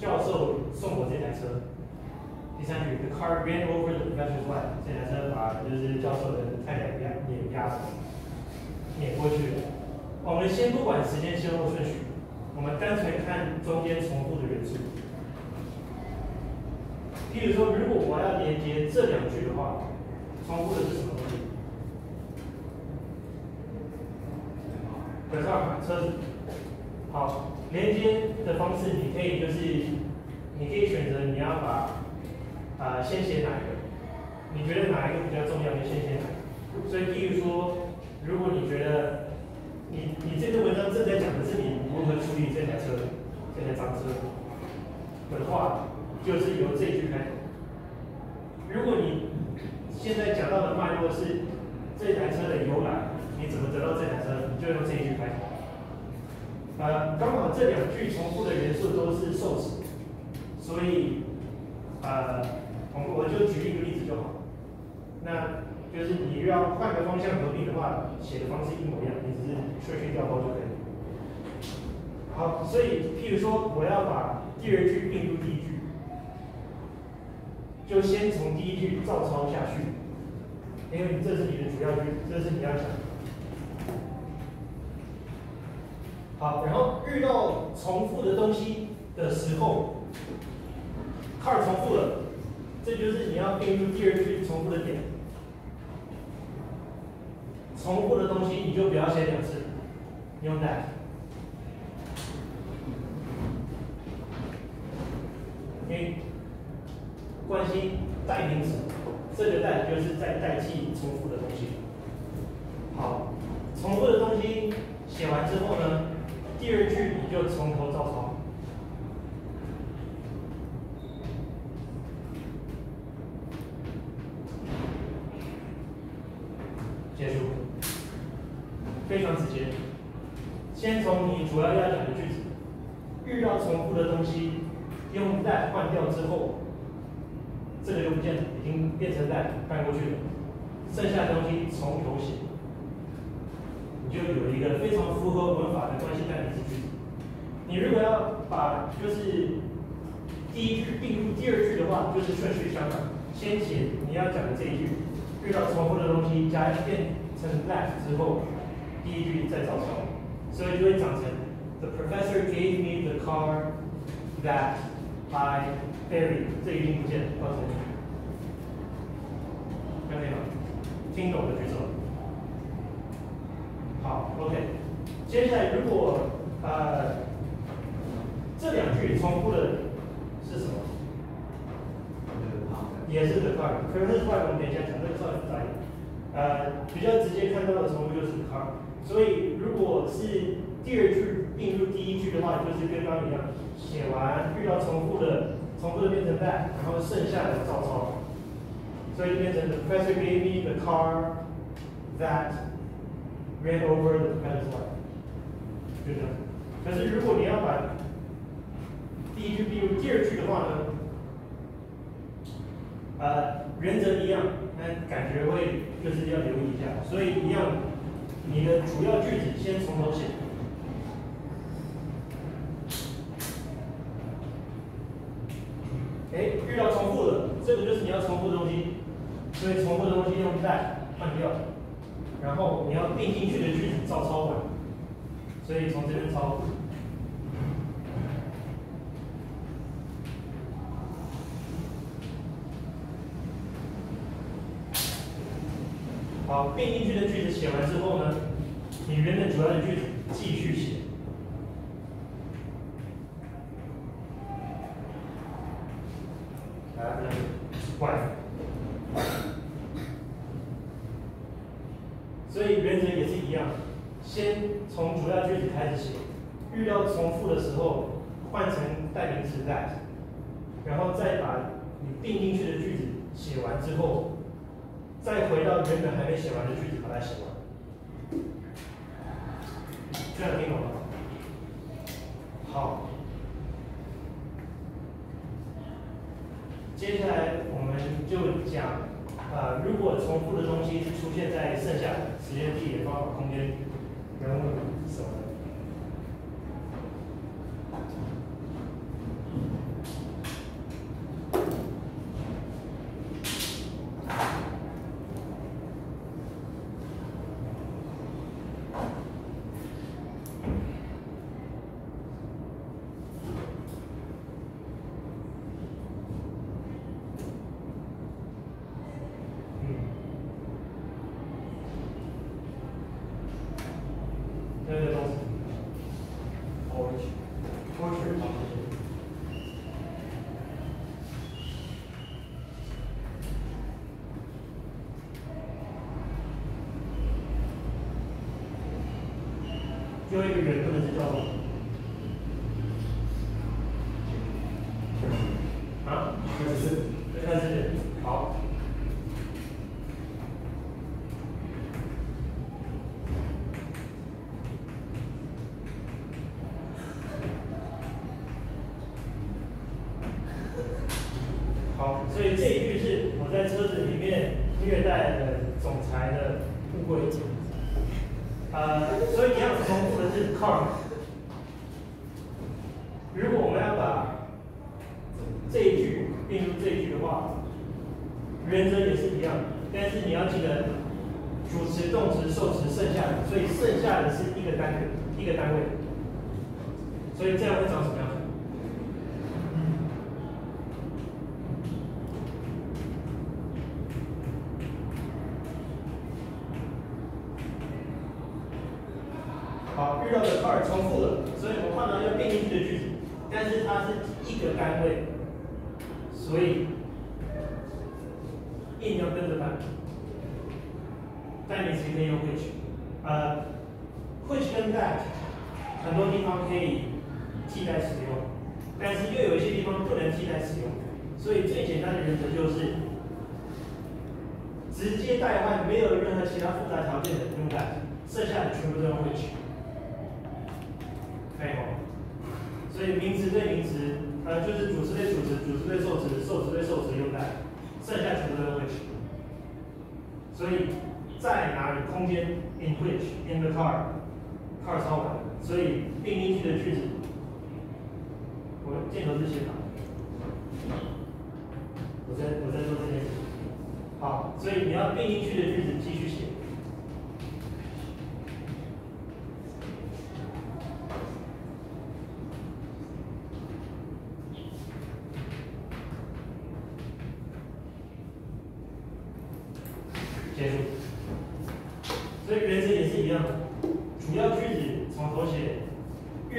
教授送我这台车。第三句，The car ran over the professor's wife，这台车把就是教授的太太压碾压死，碾过去了。我们先不管时间先后顺序，我们单纯看中间重复的元素。譬如说，如果我要连接这两句的话，重复的是什么东西？The car，车子。好，连接的方式你可以就是，你可以选择你要把啊、先写哪一个，你觉得哪一个比较重要，你先写哪一个。所以，譬如说，如果你觉得你你这篇文章正在讲的是你如何处理这台车、这台脏车的话，就是由这句开头。如果你现在讲到的脉络是这台车的由来，你怎么得到这台车，你就用这一句开头。呃，刚好这两句重复的元素都是受词，所以呃，我我就举一个例子就好。那就是你要换个方向合并的话，写的方式一模一样，你只是顺序调包就可以。好，所以譬如说我要把第二句并入第一句，就先从第一句照抄下去，因为这是你的主要句，这是你要讲。好，然后遇到重复的东西的时候，car 重复了，这就是你要并入第二句重复的点。重复的东西你就不要写两次，用 that。因为关系代名词，这个代就是在代替重复的东西。好，重复的东西写完之后呢？第二句你就从头照抄，结束，非常直接。先从你主要要讲的句子，遇到重复的东西，用 that 掉之后，这个就不见了，已经变成 that 搬过去了，剩下的东西从头写。你就有一个非常符合文法的关系代名词句。你如果要把就是第一句并入第二句的话，就是顺序相反，先写你要讲的这一句，遇到重复的东西加变成 that 之后，第一句再照抄，所以就会长成 The professor gave me the car that By buried。这已经不见，抱歉。看见吗？听懂的举手。好，OK。接下来，如果呃这两句重复的是什么？也是 the car，可是 car 我们等一下讲，这个稍微复杂一点。呃，比较直接看到的重复就是 car。所以如果是第二句并入第一句的话，就是跟刚刚一样，写完遇到重复的重复的变成 that，然后剩下的照抄。所以变成 the professor gave me the car that ran over the professor's wife，就这样。可是如果你要把第一句并入第二句的话呢，呃，原则一样，但感觉会就是要留意一下。所以一样，你的主要句子先从头写。哎，遇到重复的，这个就是你要重复的东西，所以重复的东西用 that 换掉，然后你要并进去的句子照抄完，所以从这边抄。好，并进去的句子写完之后呢，你原本主要的句子继续写。来，所以原则也是一样，先从主要句子开始写，遇到重复的时候换成代名词 that，然后再把你并进去的句子写完之后，再回到原本还没写完的句子把它写完，这样可以听懂吗？好。接下来我们就讲，呃，如果重复的东西是出现在剩下的时间、地点、方法、空间、人物什么。最后一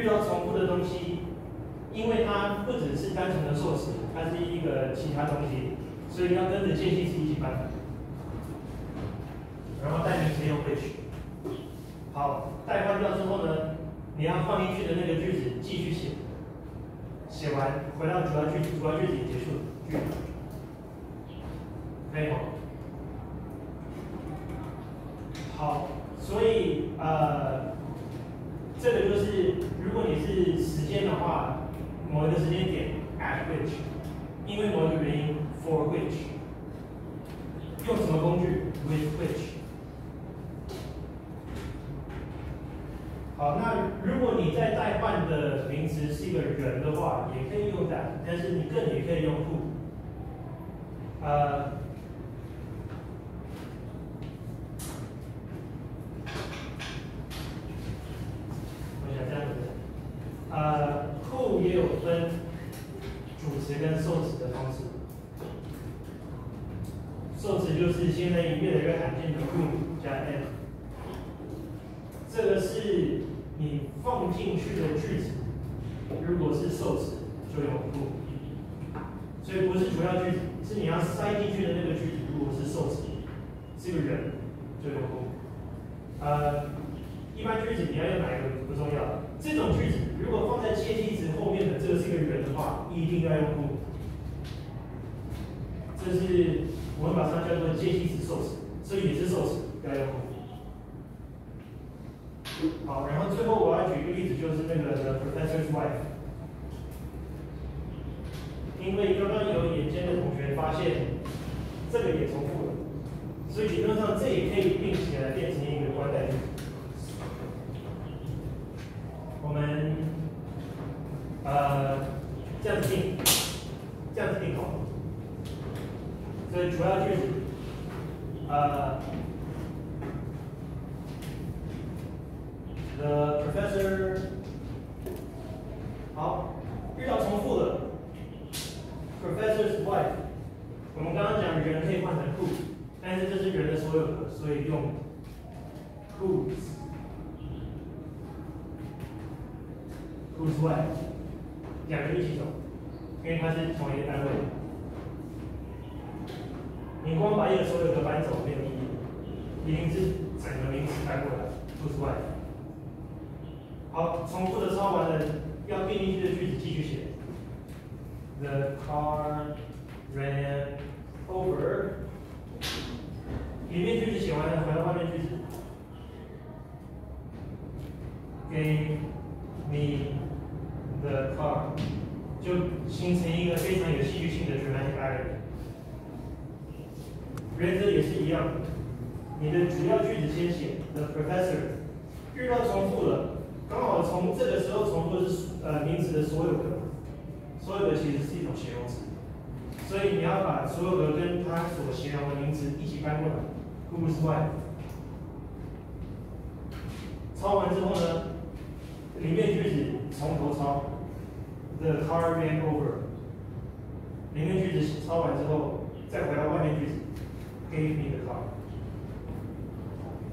遇到重复的东西，因为它不只是单纯的受词，它是一个其他东西，所以要跟着介系词一起搬。然后代名词用 which，好，代换掉之后呢，你要放进去的那个句子继续写，写完，回到主要句，主要句子结束，句，可以吗？好，所以呃，这个就是如果你是时间的话，某一个时间点 at which，因为某一个原因 for which，用什么工具 with which。好，那如果你在代换的名词是一个人的话，也可以用 that，但是你更也可以用 who。呃。呃，who 也有分主词跟受词的方式。受现在越来越罕见的 who 加 am。这个是你放进去的句子，如果是受词就用 who。所以不是主要句子，是你要塞进去的那个句子，如果是受词，是个人就用 who。呃，一般句子你要用哪一个不重要。这种句子如果放在介系词后面的，这个是一个人的话，一定要用 who。这是我们把它叫做介系词受词，所以也是受词，要用 who。好，然后最后我要举一个例子，就是那个 the professor's wife。因为刚刚有眼尖的同学发现这个也重复了，所以理论上这也可以并起来变成一个关代句。我们呃这样子定，这样子定好。所以主要句子呃 the professor 好，遇到重复的 professor's wife，我们刚刚讲人可以换成 who，但是这是人的所有格，所以用 whose。whose wife，两个一起走，因为它是同一个单位。你光把一个所有的搬走没有意义，一定是整个名词搬过来，whose wife。好，重复的抄完了，要并进去的句子继续写。The car ran over。里面句子写完了，回到外面句子。给你。的 car 就形成一个非常有戏剧性的 dramatic irony。原则也是一样，你的主要句子先写 the professor，遇到重复了，刚好从这个时候重复是呃名词的所有格，所有的其实是一种形容词，所以你要把所有格跟它所形容的名词一起搬过来，who's wife。抄完之后呢，里面句子从头抄。The car ran over。里面句子抄完之后，再回到外面句子，gave me the car。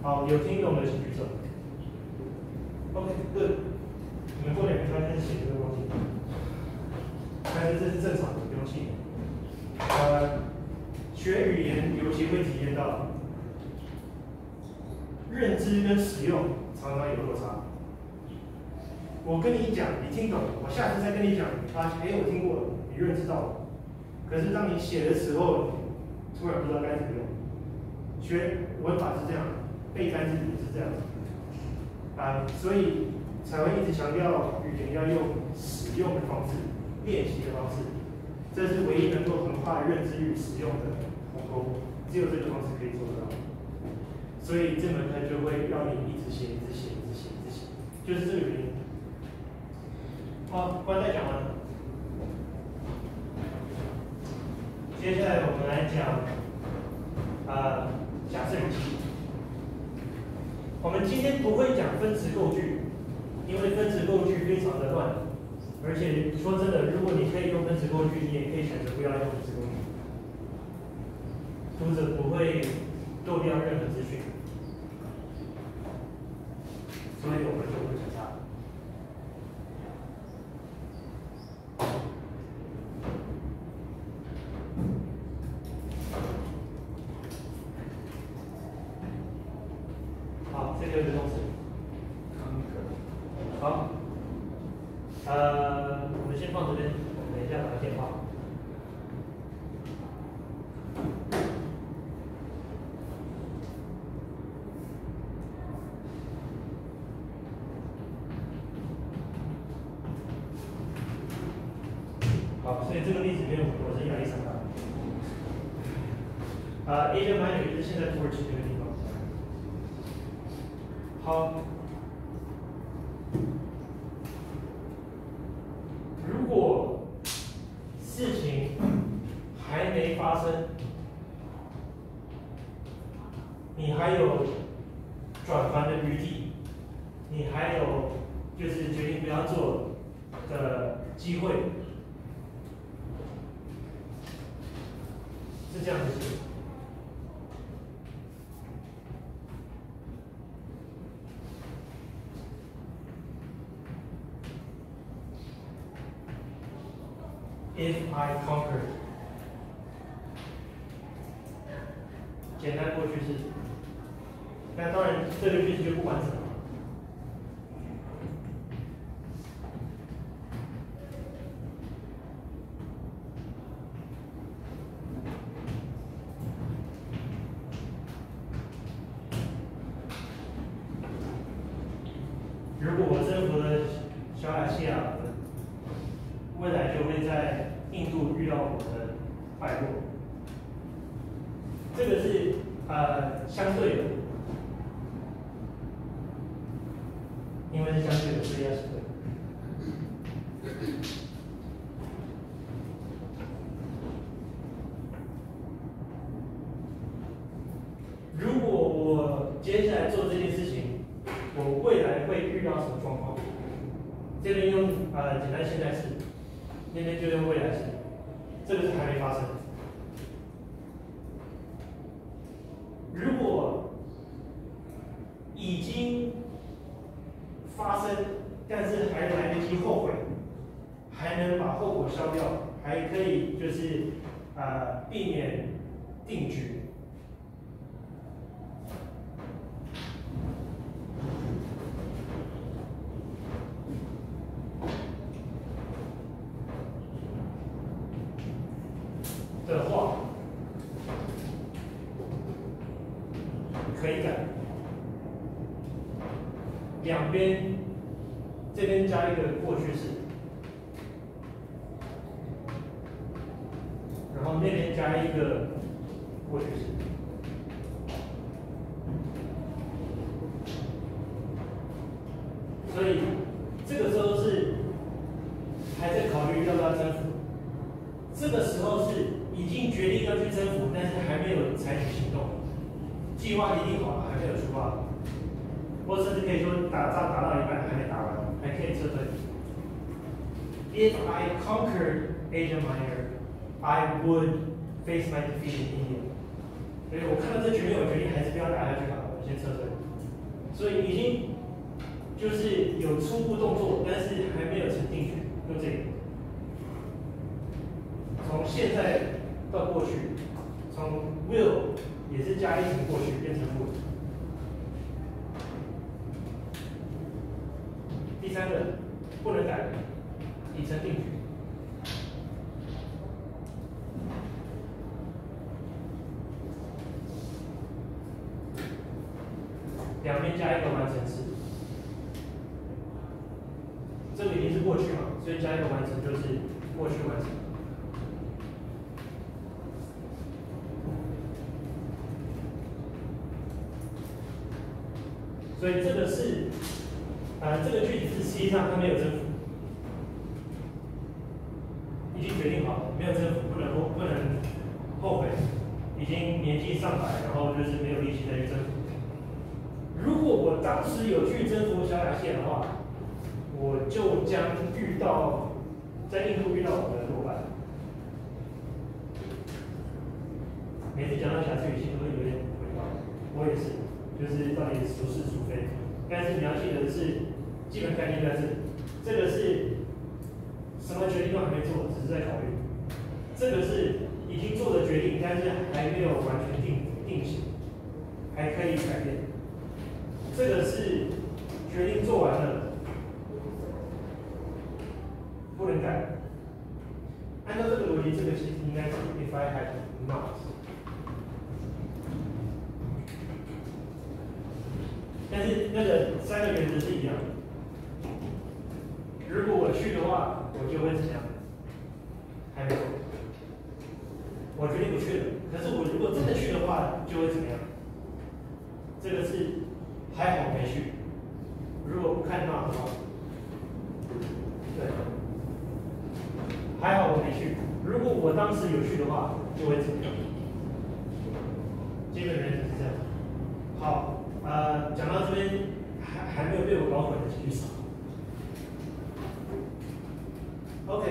好，有听懂的请举手。OK，good。你们过两天开始写这个东西，但是这是正常的，不用气。呃，学语言尤其会体验到，认知跟使用常常有落差。我跟你讲，你听懂，我下次再跟你讲，发现哎，我听过了，你认知到了。可是当你写的时候，突然不知道该怎么用。学文法是这样，背单词也是这样。啊，所以才会一直强调语言要用使用的方式，练习的方式，这是唯一能够很快认知与使用的鸿沟，只有这个方式可以做得到。所以这门课就会让你一直写，一直写，一直写，一直写，就是这个原因。好，刚才讲完了。接下来我们来讲，啊，假设语气。我们今天不会讲分词构句，因为分词构句非常的乱，而且说真的，如果你可以用分词构句，你也可以选择不要用分词构句，读者不会漏掉任何资讯，所以我们就会讲它。这个东西，好，呃，我们先放这边。话。好，所以这个例子里面我是亚历山大。啊，Asia Minor 就是现在土耳其这个地方。好，如果事情还没发生，你还有转圜的余地，你还有就是决定不要做的机会。是这样子写。If I conquer，简单过去式。那当然，这个句子就不完整了。如果我征服了小亚细亚，未来就会在印度遇到我的脉络。这个是呃相对的，因为是相对的，所以要是对。如果我接下来做这件事情，我未来会遇到什么状况？这边用呃简单现在式，那边就用未来式，这个是还没发生。如果已经发生，但是还来得及后悔，还能把后果消掉，还可以就是呃避免定局。的话，可以改。两边这边加一个过去式，然后那边加一个过去式。所以这个时候是还在考虑要不要征服。这个时候是已经决定要去征服，但是还没有采取行动，计划拟定好了，还没有出发，或甚至可打仗打到一半还没打完，还可以撤退。If I conquered Asia Minor, I would face my defeat in India. 所以我看到这局面，我决定还是不要打下去了，我先撤退。所以已经就是有初步动作，但是还没有成定局，就这个。从现在到过去，从 will 也是加一层过去变成 would。第三个不能改，已成定局。两边加一个完成式，这个已经是过去嘛，所以加一个完成就是过去完成。所以这个是，呃，这个句子是实际上他没有征服，已经决定好了，没有征服，不能后不能后悔，已经年纪上百，然后就是没有力气再去征服。如果我当时有去征服小亚细亚的话，我就将遇到在印度遇到我的落败。每次讲到瑕疵语气都会有点回报，我也是。就是到底孰是孰非，但是你要记得是基本概念在这里，这个是什么决定都还没做，只是在考虑。这个是已经做的决定，但是还没有完全定定型，还可以改变。这个是决定做完了，不能改。按照这个逻辑，这个其实应该是 if I had not。但是那个三个原则是一样的。如果我去的话，我就问？还没有。我决定不去了。可是我如果真的去的话，就会怎么样？这个是还好没去。如果不看到的话，对，还好我没去。如果我当时有去的话，就会怎么样？基本原则是这样。好，呃，讲到这边还还没有被我搞混的继续少。OK，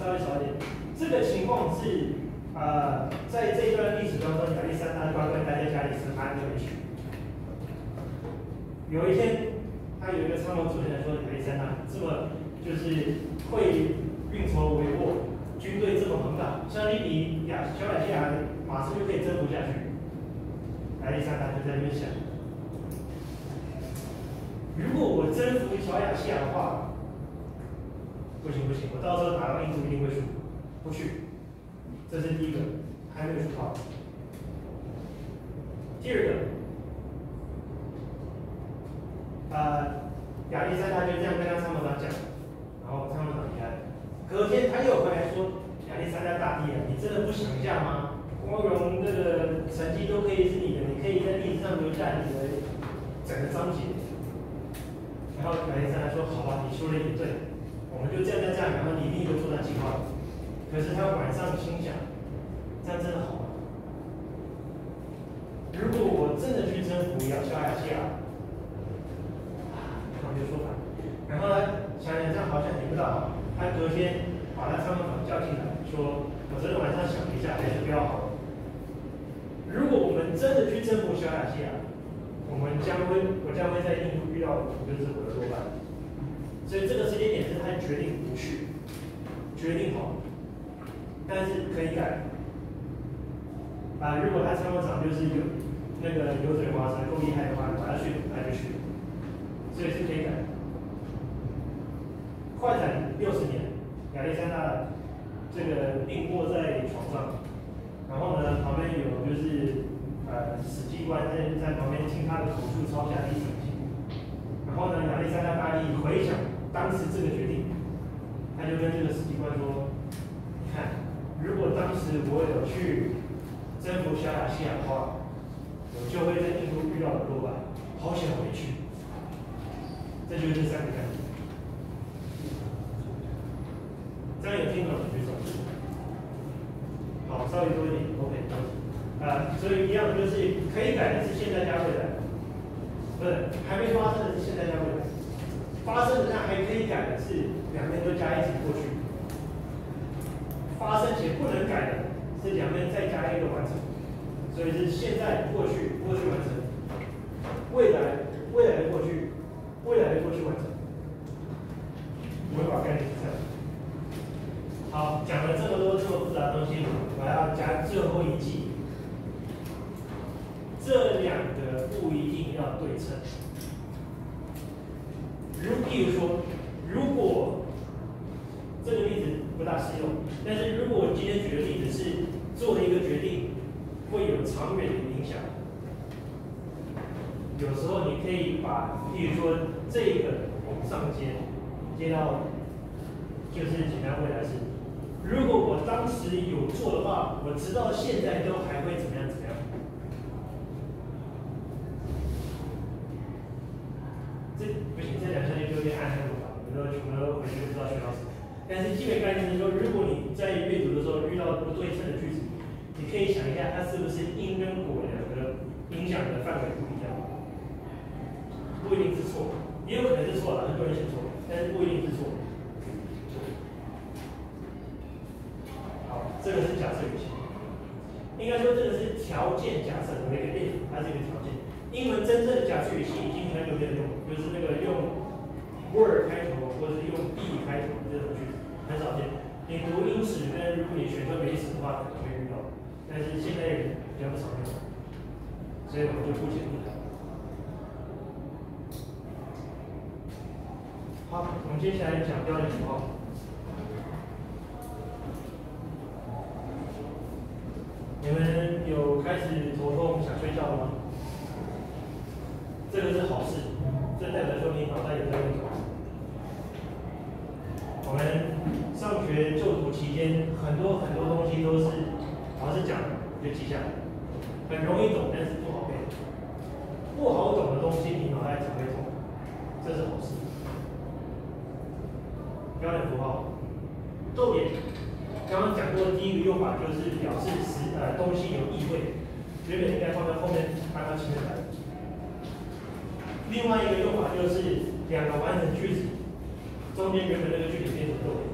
稍微少一点。这个情况是，呃，在这一段历史当中，亚历山大乖乖待在家里吃安全去。有一天，他有一个参谋主任说：“亚历山大这么就是会运筹帷幄，军队这么庞大，相信你亚小亚细亚马上就可以征服下去。”亚历山大就在那边想：如果我征服小亚细亚的话，不行不行，我到时候打到印度一定会输，不去。这是第一个，还没有出好。第二个，呃，亚历山大就这样跟他参谋长讲，然后参谋长离开。隔天他又回来说：“亚历山大大帝啊，你真的不想一下吗？光荣这个成绩都可以是你的，你可以在历史上留下你的整个章节。”然后亚历山大说：“好吧，你说的也对，我们就这样这样，然后你立刻做那计划。”可是他晚上心想：“这样真的好吗？如果我真的去征服亚小亚细亚，他没有说法。然后呢，想想这样好像领不到。他隔天把他参谋长叫进来，说：“我昨天晚上想了一下，还是不要好。如果我们真的去征服小亚细亚，我们将会，我将会在印度遇到五个字我的落败。所以这个时间点是他决定不去，决定好，但是可以改。啊，如果他参谋长就是有那个油嘴滑舌够厉害的话，把他去他就去，所以是可以改。快转六十年，亚历山大这个病卧在床上，然后呢，旁边有就是呃史记官在在旁边听他的口述抄下历史记录。然后呢，亚历山大大帝回想当时这个决定，他就跟这个史记官说：“你看，如果当时我有去征服小亚细亚的话，我就会在印度遇到落败，好想回去。”这就是这三个概念。这样有听懂的举手。好，稍微多一点，OK。啊，所以一样就是可以改的是现在加未来，不是还没发生的是现在加未来，发生的那还可以改的是两边都加一起过去，发生且不能改的是两边再加一个完成，所以是现在过去过去完成，未来未来的过去未来的过去完成，我会把概念是这样。好，讲了这么多这么复杂的东西，我要加最后一句，这两个不一定要对称。如譬如说，如果这个例子不大适用，但是如果我今天举的例子是做了一个决定，会有长远的影响，有时候你可以把，譬如说这个往上接，接到就是简单未来式。如果我当时有做的话，我直到现在都还会怎么样怎么样？这不行，这两项就有点暗黑了，有时候穷了回去就不知道学到什么。但是基本概念是说，如果你在阅读的时候遇到不对称的句子，你可以想一下，它是不是因跟果两个影响的范围不一样？不一定是错，也有可能是错了，很多人写错，但是不一定是错。这个是假设语气，应该说这个是条件假设的一个 if，它是一个条件。英文真正的假设语气已经很久没有用，就是那个用 were 开头或者是用 be 开头这种句子很少见。你读英史跟如果你学特别史的话，可能会遇到，但是现在人比较不常用，所以我们就不解不谈。好，我们接下来讲标点符号。你们有开始头痛想睡觉了吗？这个是好事，这代表说你脑袋有在运转。我们上学就读期间，很多很多东西都是老师讲就记下来，很容易懂，但是不好背。不好懂的东西，你脑袋才会痛，这是好事。标点符号，逗点，刚刚讲过的第一个用法就是表示实呃东西有意味，原本应该放在后面，搬到前面来。另外一个用法就是两个完整句子。中间原本那个句子变成逗点。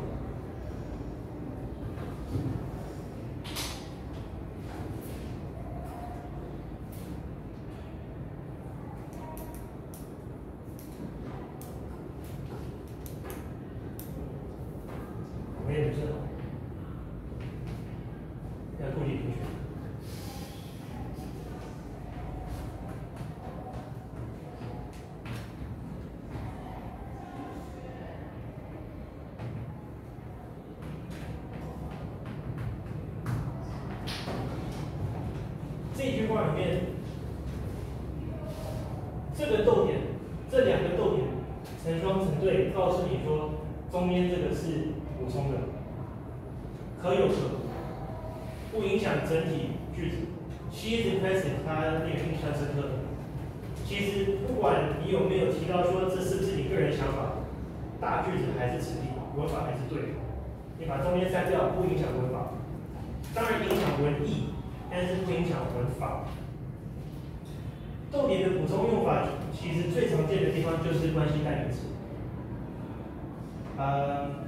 我也不知道，要注意同学。这句话里面，这个逗点，这两个逗点成双成对，告诉你说中间这个是补充的，可有可无，不影响整体句子。She is impressive，它令人印象深刻。其实不管你有没有提到说这是不是你个人想法，大句子还是成立，文法还是对。你把中间删掉，不影响文法，当然影响文意。但是不影响文法。逗点的补充用法，其实最常见的地方就是关系代名词。呃。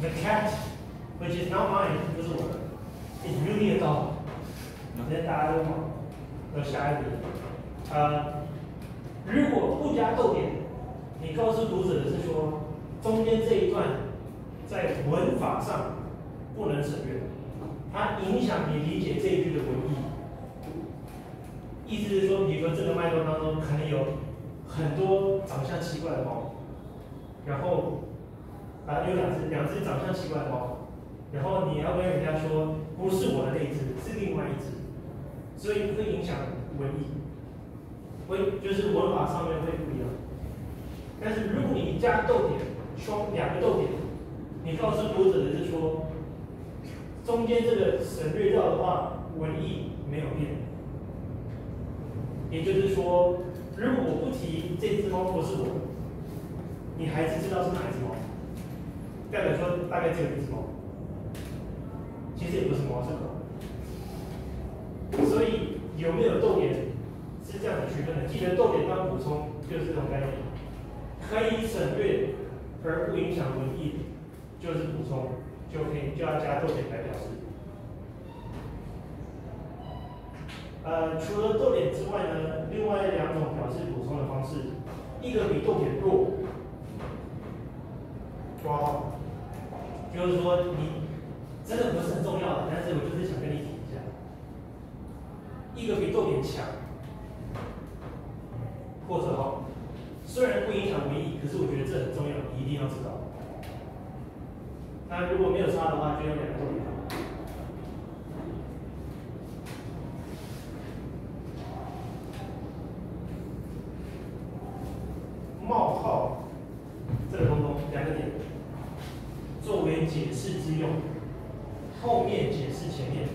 The cat, which is not mine，不是我的，is really a dog。现在大家都懂，都下一笔。呃，如果不加逗点，你告诉读者的是说，中间这一段在文法上不能省略，它影响你理解这一句的文意。意思是说，比如说这个脉络当中可能有很多长相奇怪的猫，然后。啊，有两只，两只长相奇怪的猫，然后你要跟人家说不是我的那只，是另外一只，所以会影响文意，会就是文法上面会不一样。但是如果你加逗点，双两个逗点，你告诉读者的是说，中间这个省略掉的话，文意没有变。也就是说，如果我不提这只猫不是我，你还是知道是哪一只猫。代表说大概只有一只猫，其实也不是猫，是狗。所以有没有逗点是这样子区分的。记得逗点当补充就是这种概念，可以省略而不影响文意，就是补充，就可以就要加逗点来表示。呃，除了逗点之外呢，另外两种表示补充的方式，一个比逗点弱，括号。就是说，你真的不是很重要的，但是我就是想跟你提一下，一个比逗点强，或者号，虽然不影响文意，可是我觉得这很重要，你一定要知道。那如果没有差的话，就用两个点。冒号，这个东东两个点。作为解释之用，后面解释前面。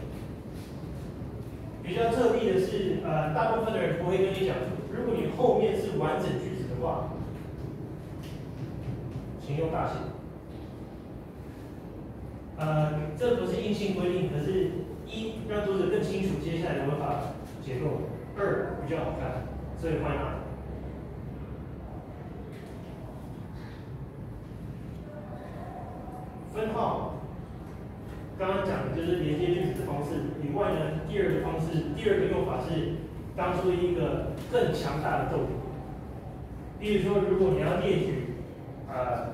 比较特例的是，呃，大部分的人不会跟你讲，如果你后面是完整句子的话，请用大写。呃，这不是硬性规定，可是，一让读者更清楚接下来的文法结构，二比较好看，所以换哪？分号，刚刚讲的就是连接句子的方式。以外呢，第二个方式，第二个用法是当出一个更强大的逗点。比如说，如果你要列举，呃，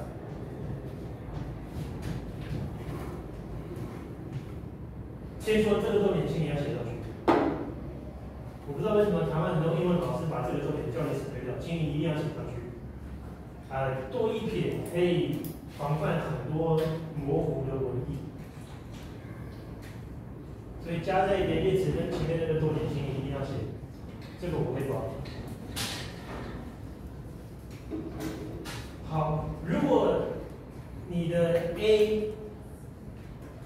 先说这个重点，请你要写上去。我不知道为什么台湾很多英文老师把这个重点叫你省略掉，请你一定要写上去。啊，多一撇可以防范很多模糊的文意，所以加在一点列词跟前面那个重点，请你一定要写。这个我会抓。好，如果你的 A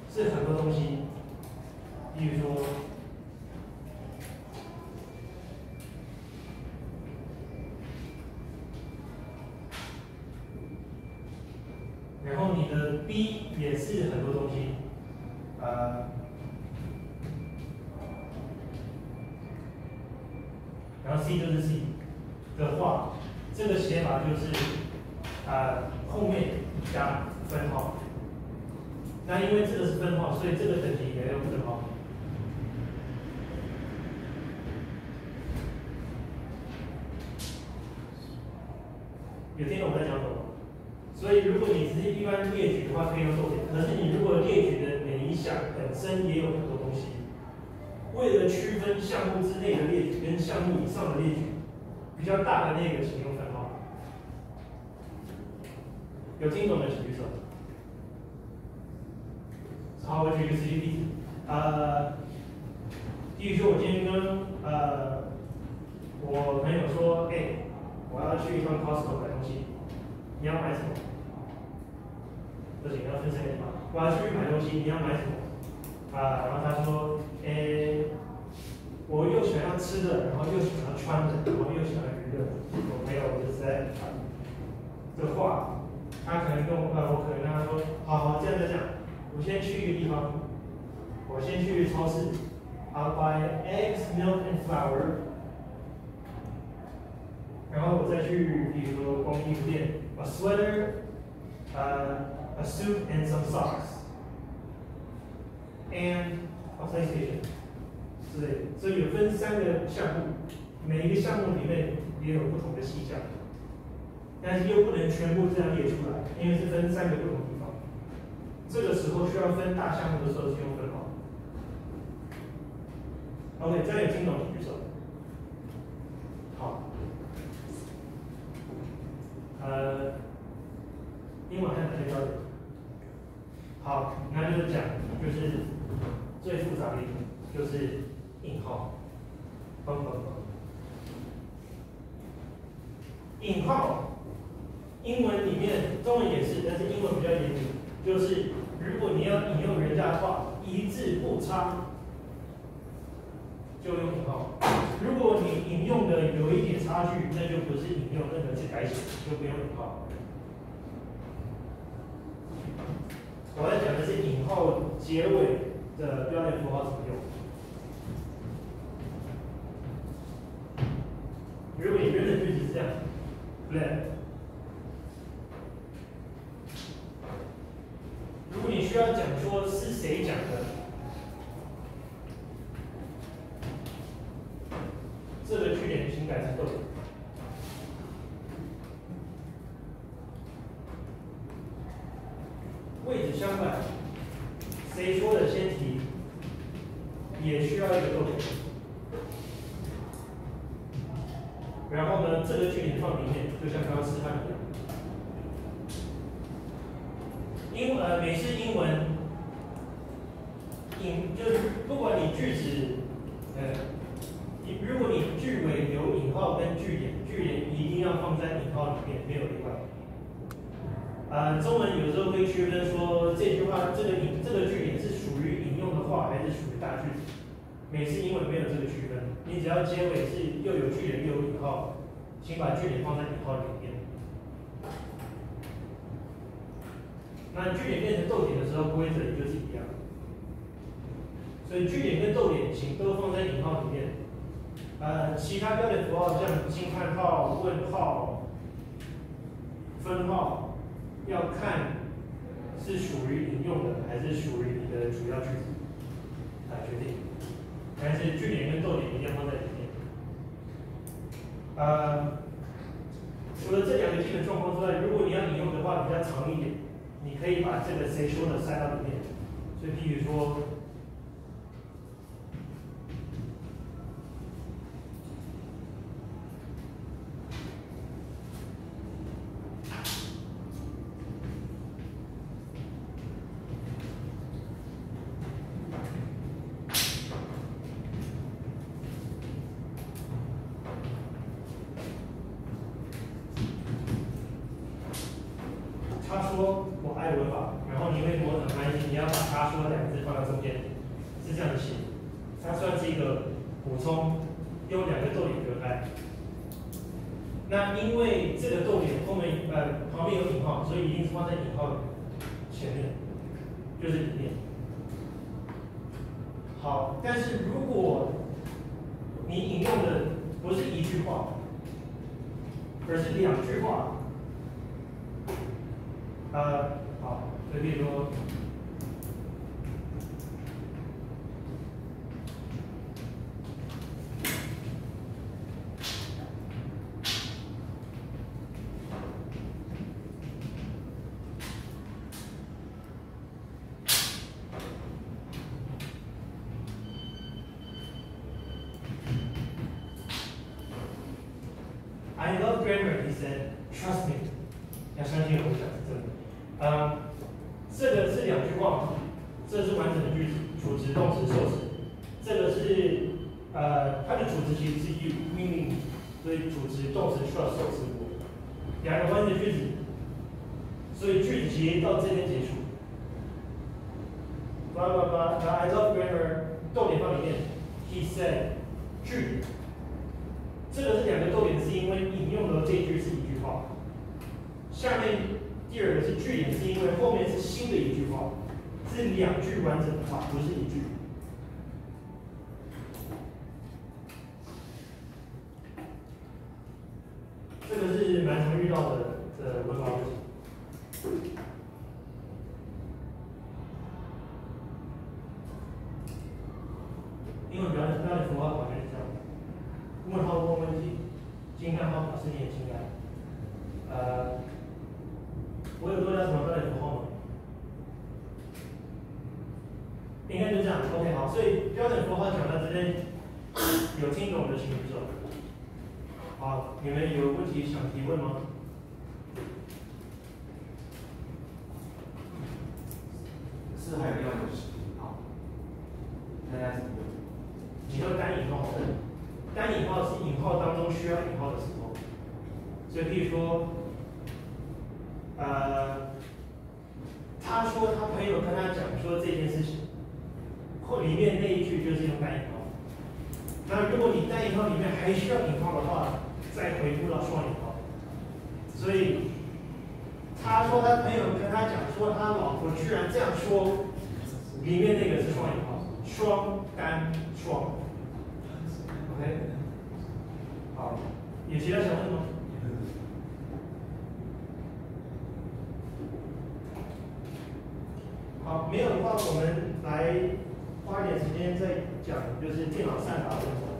是很多东西，比如说，然后你的 B 也是很多东西，呃，然后 C 就是 C 的话，这个写法就是，啊，后面加分号。那因为这个是分号，所以这个等级也要分号。有听懂我在讲什么？所以如果你只是一般列举的话，可以用重点。可是你如果列举的每一项本身也有很多东西，为了区分项目之内的列举跟项目以上的列举，比较大的那个请用分号。有听懂的请举手。好，我举个实际例子，呃，比如说我今天跟呃我朋友说，哎，我要去一趟 Costco 买东西，你要买什么？不行，要分三个地方。我要出去买东西，你要买什么？啊，然后他说，哎，我又想要吃的，然后又想要穿的，然后又想要我朋友就是在这话，他可能跟我，呃，我可能跟他说，好好，这样这样。我先去一个地方，我先去超市，I'll buy eggs, milk and flour。然后我再去，比如说逛衣服店，a sweater, uh, a suit and some socks, and a plastic。对，所以有分三个项目，每一个项目里面也有不同的细项，但是又不能全部这样列出来，因为是分三个不同地方。这个时候需要分大项目的时候，就用分号。OK，再有听懂举手。好。呃，英文还有哪些标准？好，那就是讲，就是最复杂的一种，就是引号。等等等。引号，英文里面，中文也是，但是英文比较严谨，就是。如果你要引用人家的话，一字不差，就用引号；如果你引用的有一点差距，那就不是引用，那个是改写，就不用引号。我要讲的是引号结尾的标点符号怎么用。如果你原本句子是这样，对。如果你需要讲说是谁讲的，这个句点请改成逗点。位置相反，谁说的先提，也需要一个逗点。然后呢，这个句点放里面，就像刚刚示范一样。英呃美式英文引就是不管你句子呃你如果你句尾有引号跟句点，句点一定要放在引号里面，没有例外。呃中文有时候会区分说这句话这个引这个句点是属于引用的话还是属于大句子。美式英文没有这个区分，你只要结尾是又有句点又有引号，请把句点放在引号里面。那句点变成逗点的时候，规则也就是一样。所以句点跟逗点，请都放在引号里面。呃，其他标点符号像惊叹号、问号、分号，要看是属于引用的还是属于你的主要句子来决定。但是句点跟逗点一定要放在里面。呃，除了这两个基本状况之外，如果你要引用的话比较长一点，你可以把这个谁说的塞到里面。就比，如说。因为这个逗点后面呃旁边有引号，所以一定是放在引号前面，就是里面。好，但是如果你引用的不是一句话，而是两句话，呃，好，比如说。动词、受词。这个是呃，它的主词其实是 you，命令你，所以主词、动词需要受词我。两个完整句子，所以句子其实到这边结束。叭叭叭，然后 I love grammar，逗点放里面。He said，句。这个是两个逗点，是因为引用的这一句是一句话。下面第二个是句点，是因为后面是新的一句话，这两句完整的话，不是一句。这个是蛮常遇到的的文法问题。因为表演表演符号好像。问号问问题，惊叹号表示你很惊讶。呃，我有多加什么标点符号吗？应该就这样。OK，好，所以标点符号讲到这边，有听懂的请举手。好，你们有问题想提问吗？是还有另外一个是好，大家怎么问？你说单引号。单引号是引号当中需要引号的时候，所以譬如说，呃，他说他朋友跟他讲说这件事情，后里面那一句就是用单引号。那如果你单引号里面还需要引号的话，再回复到双引号。所以他说他朋友跟他讲说他老婆居然这样说，里面那个是双引号，双单双。OK，好，有其他想问吗？好，没有的话，我们来今天在讲就是电脑算法这种。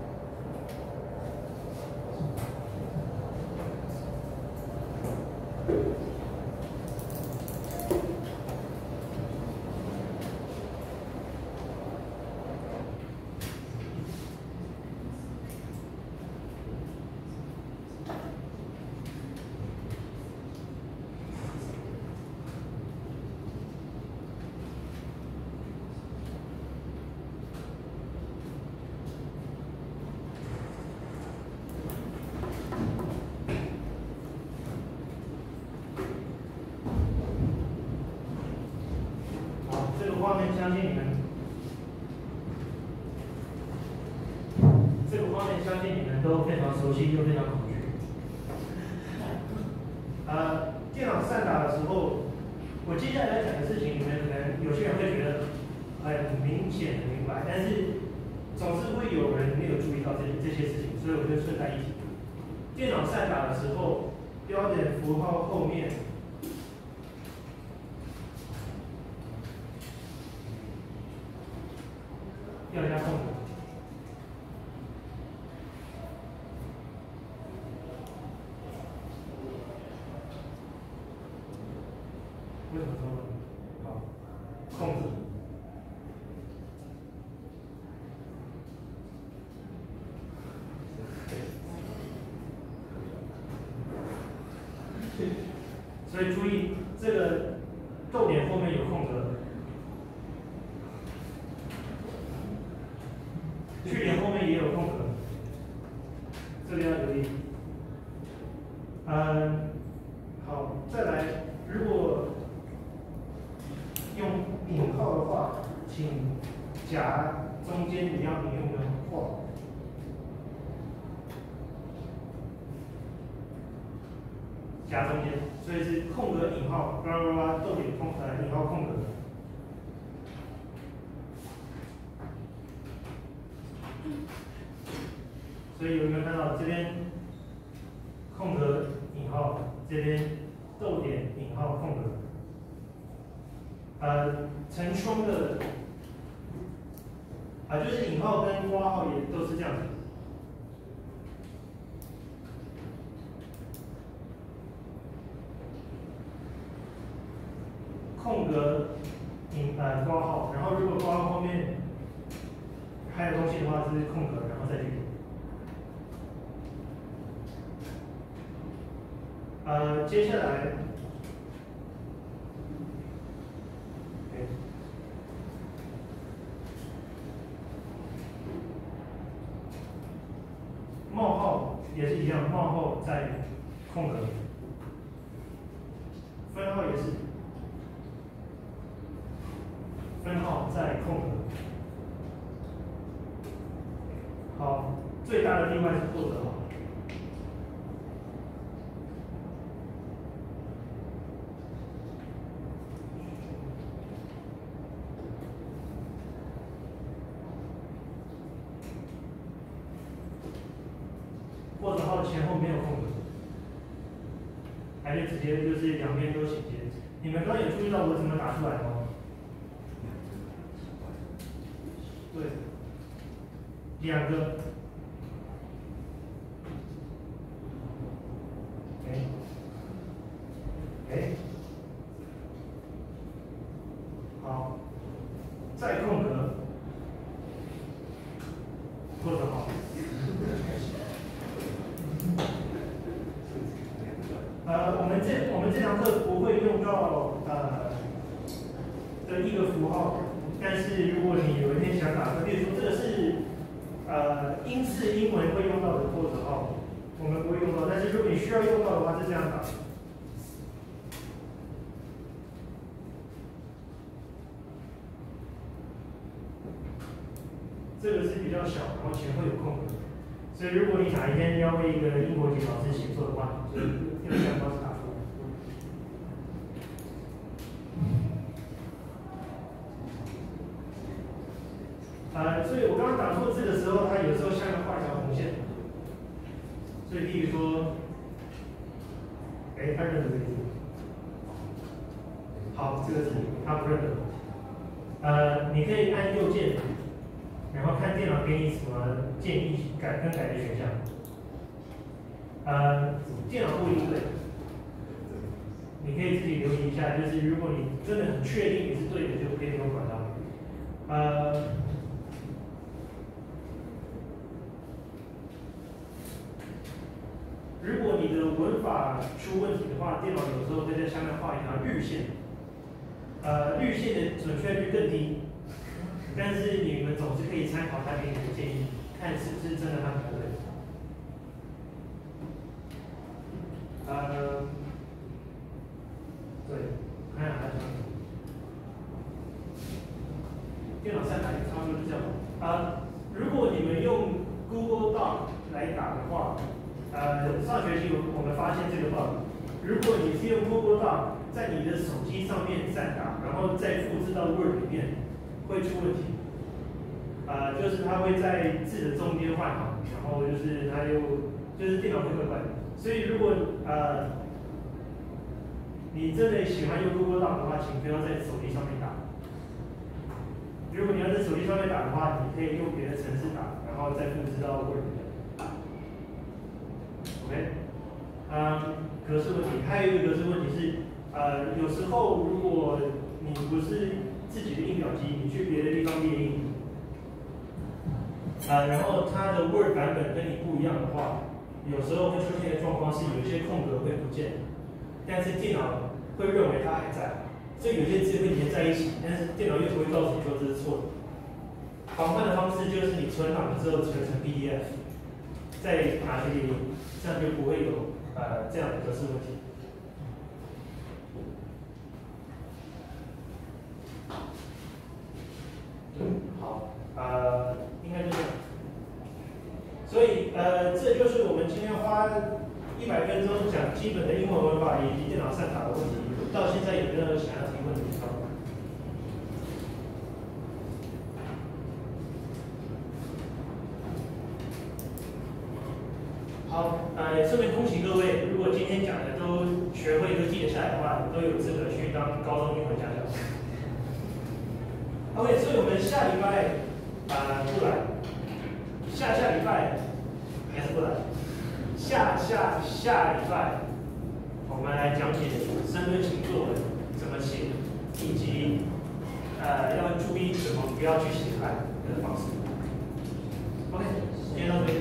为什么这么问？好，控制。所以注意，两个，哎，哎，好，再空格，做得好。呃，我们这我们这堂课不会用到呃的一个符号。但是如果你有一天想打，比如说这个是呃英式英文会用到的或者号，我们不会用到。但是如果你需要用到的话，是这样打。这个是比较小，然后前后有空格，所以如果你哪一天要为一个英国籍老师写作的话，就用这样方式打。呃，所以我刚刚打错字的时候，它有时候下面画一条红线。所以，例如说，哎，他认得这个字。好，这个字他不认得。呃，你可以按右键，然后看电脑给你什么建议改更改的选项。呃，电脑不一对，你可以自己留意一下。就是如果你真的很确定你是对的，就可以不用管它。呃。如果你的文法出问题的话，电脑有时候会在下面画一条绿线，呃，绿线的准确率更低，但是你们总是可以参考他给你的建议，看是不是真的他不对。呃，对，看下还有什么？电脑上台差不多是这样。啊，果你们用 Google Doc 来打的话。呃，上学期我们发现这个 bug，如果你是用 Google Doc 在你的手机上面再打，然后再复制到 Word 里面，会出问题。呃，就是它会在字的中间换行，然后就是它又就是电脑会怪怪。所以如果呃你真的喜欢用 Google Doc 的话，请不要在手机上面打。如果你要在手机上面打的话，你可以用别的程式打，然后再复制到 Word 里面。OK，嗯，格式问题，还有一个格式问题是，呃，有时候如果你不是自己的印表机，你去别的地方列印，呃，然后它的 Word 版本跟你不一样的话，有时候会出现的状况是有一些空格会不见，但是电脑会认为它还在，所以有些字会连在一起，但是电脑又不会告诉你说这是错的。防范的方式就是你存档之后存成 PDF，再拿去列印，这样就不会有呃这样的格式问题。好，呃，应该就这样。所以，呃，这就是我们今天花一百分钟讲基本的英文文法以及电脑算法的问题。到现在有没有想要提问的地方？好，呃，顺便恭喜各位，如果今天讲的都学会、都记得下来的话，都有资格去当高中英文家教。OK，所以我们下礼拜啊、不来，下下礼拜还是不来，下下下礼拜我们来讲解深蹲型作文怎么写，以及呃要注意怎么不要去写烂的方式。OK，今天到这里。